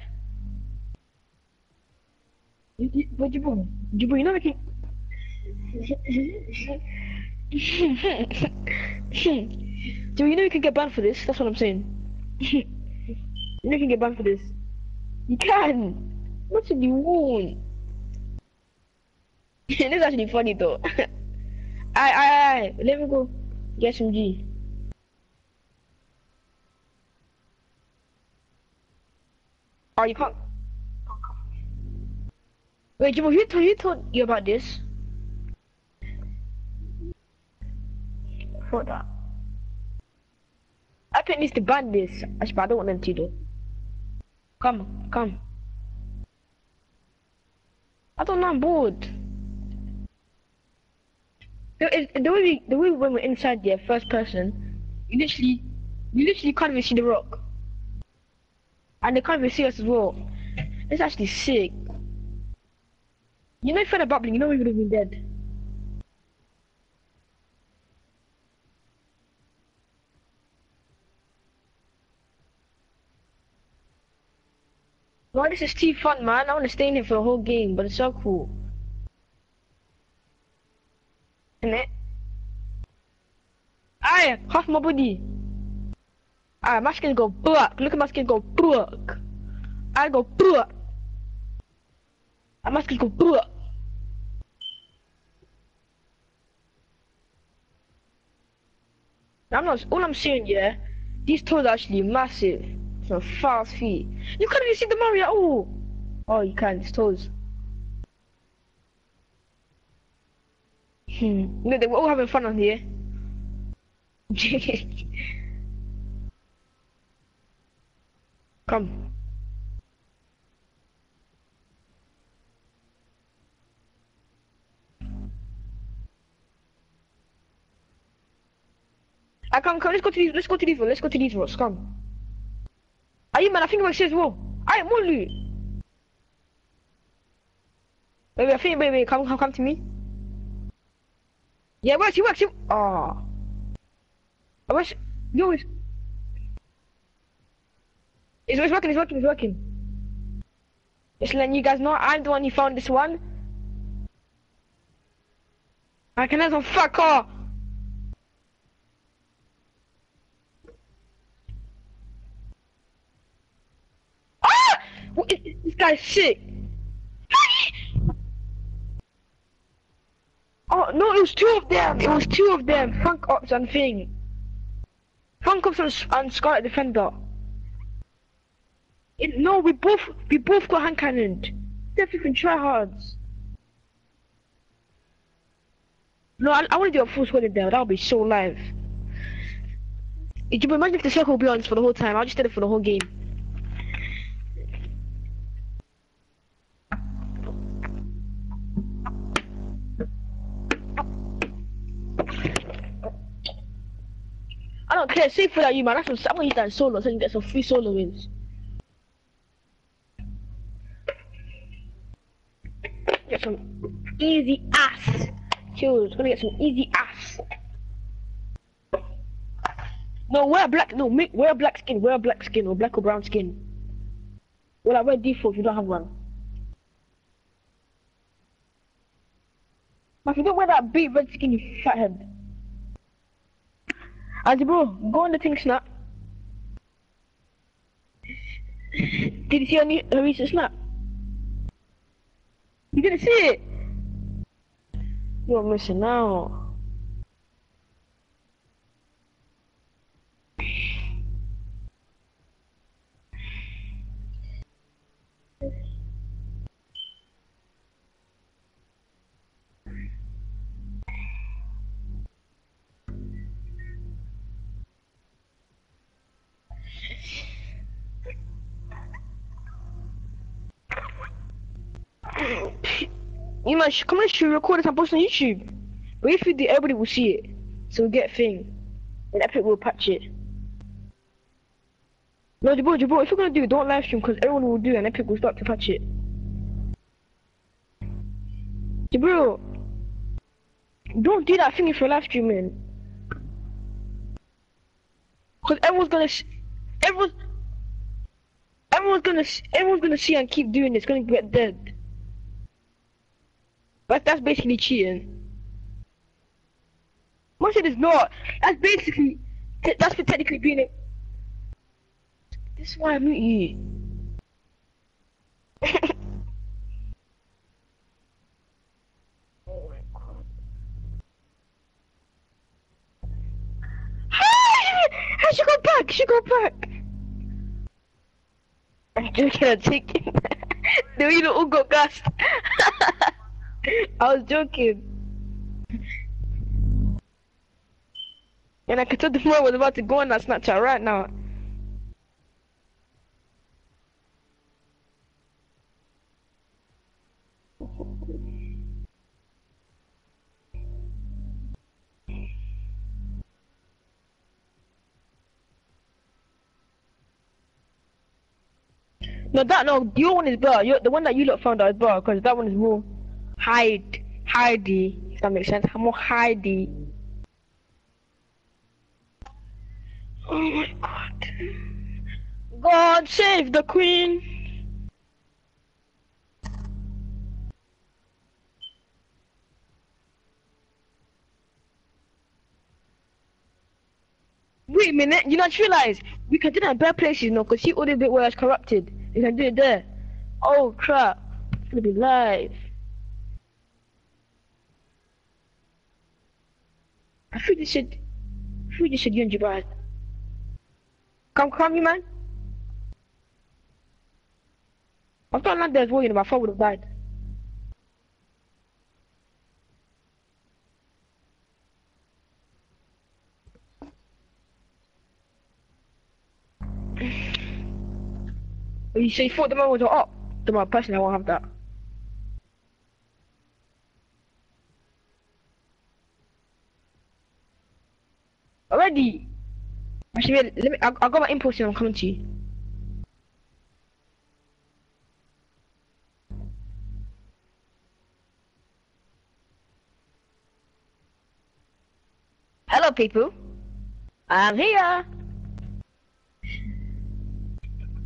You, you, but Jibo, Jibo, you know we can. Jibo, you know you can get banned for this. That's what I'm saying. you know you can get banned for this. You can. What did you want? this is actually funny though. Aye, aye, aye. Let me go get some G. Oh, you can't. Wait, Jimbo, who told, who told you about this? Hold on. Epic needs to ban this. Actually, I don't want them to though. Come, come. I don't know, I'm bored. The, the way we, the way when we're inside there, first person, you literally, you literally can't even see the rock. And they can't even see us as well. It's actually sick. You know if a bubbling, you know we would have been dead. No, this is too fun, man. I want to stay in here for the whole game, but it's so cool. Isn't it? Aye, half my body. Aye, my skin go broke. Look at my skin go broke. I go broke. My skin go broke. I'm not. All I'm saying, yeah, these toes are actually massive. Some fast feet. You can't even see the Mario at all. Oh, you can. It's toes. Hmm. Look, we're all having fun on here. Come. I come, come, let's go to these, let's go to these let's go to these roads, come. Are you man, I think I'm says well. I Mulu. Wait, I think, wait, come, come, come to me. Yeah, works, it works, it, oh. I wish, yo, it's, it's, it's working, it's working, it's working. Just letting you guys know, I'm the one who found this one. I can have some fuck off. This guy's sick. Oh no, it was two of them. It was two of them. Funk Ops and Thing. Frank Ops and, and Scarlet Defender. It, no, we both we both got hand cannoned. Definitely try hards. No, I, I want to do a full squad in there. That would be so live. Imagine if the circle will be on for the whole time? I just did it for the whole game. I don't care. Say for that you man. That's what, I'm gonna use that solo so you get some free solo wins. Get some easy ass kills. Gonna get some easy ass. No, wear black. No, make wear black skin. Wear black skin or black or brown skin. Well, I wear default you don't have one. But if you don't wear that big red skin, you fathead. Andy bro, go on the thing snap. Did you see any recent snap? You didn't see it? You're missing out. You sh- come on, should record this and post on YouTube. But if you do, everybody will see it. So we'll get a thing. And Epic will patch it. No, Jabro, Jabro, if you're gonna do it, don't live stream because everyone will do it and Epic will start to patch it. Jabro, don't do that thing if you're live streaming. Because everyone's gonna, everyone's, everyone's gonna, everyone's gonna see and keep doing it. It's gonna get dead. But that's basically cheating. Most of it is not. That's basically, that's technically being it. This is why I mute you. oh. How she go back? She go back. I'm joking. I'm taking. no, you don't all got gassed. I was joking. And I could tell the boy was about to go on that Snapchat right now. No, that no, your one is better. Your, the one that you lot found out is better because that one is more hide, hidey. Does that make sense. Hamo hidey. Oh my god. God save the queen. Wait a minute, you not realize we can do that in better places, you know, because she all the where I was corrupted. You can do it there. Oh crap, it's gonna be live. I think this should. I think this should you Jabaz. Come, come, you man. I thought land there as well, you know, my phone would have died. You say thought the man was up? The man personally, I won't have that. Already. Actually, wait, let me. I, I got my impulse and I'm coming to you. Hello, people. I'm here.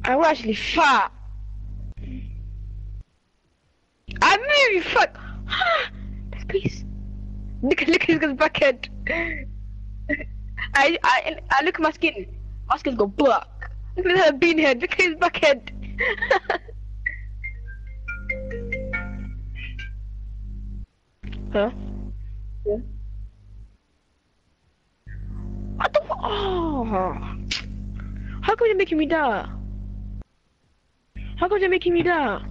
I'm actually fat. I'm moving, fuck. That's peace. Look, look at his back head. I, I, I look at my skin. My skin's got black. Look at her bean head. Look at his back head. huh? Yeah. What the? Oh. How come you're making me die? How come you're making me die?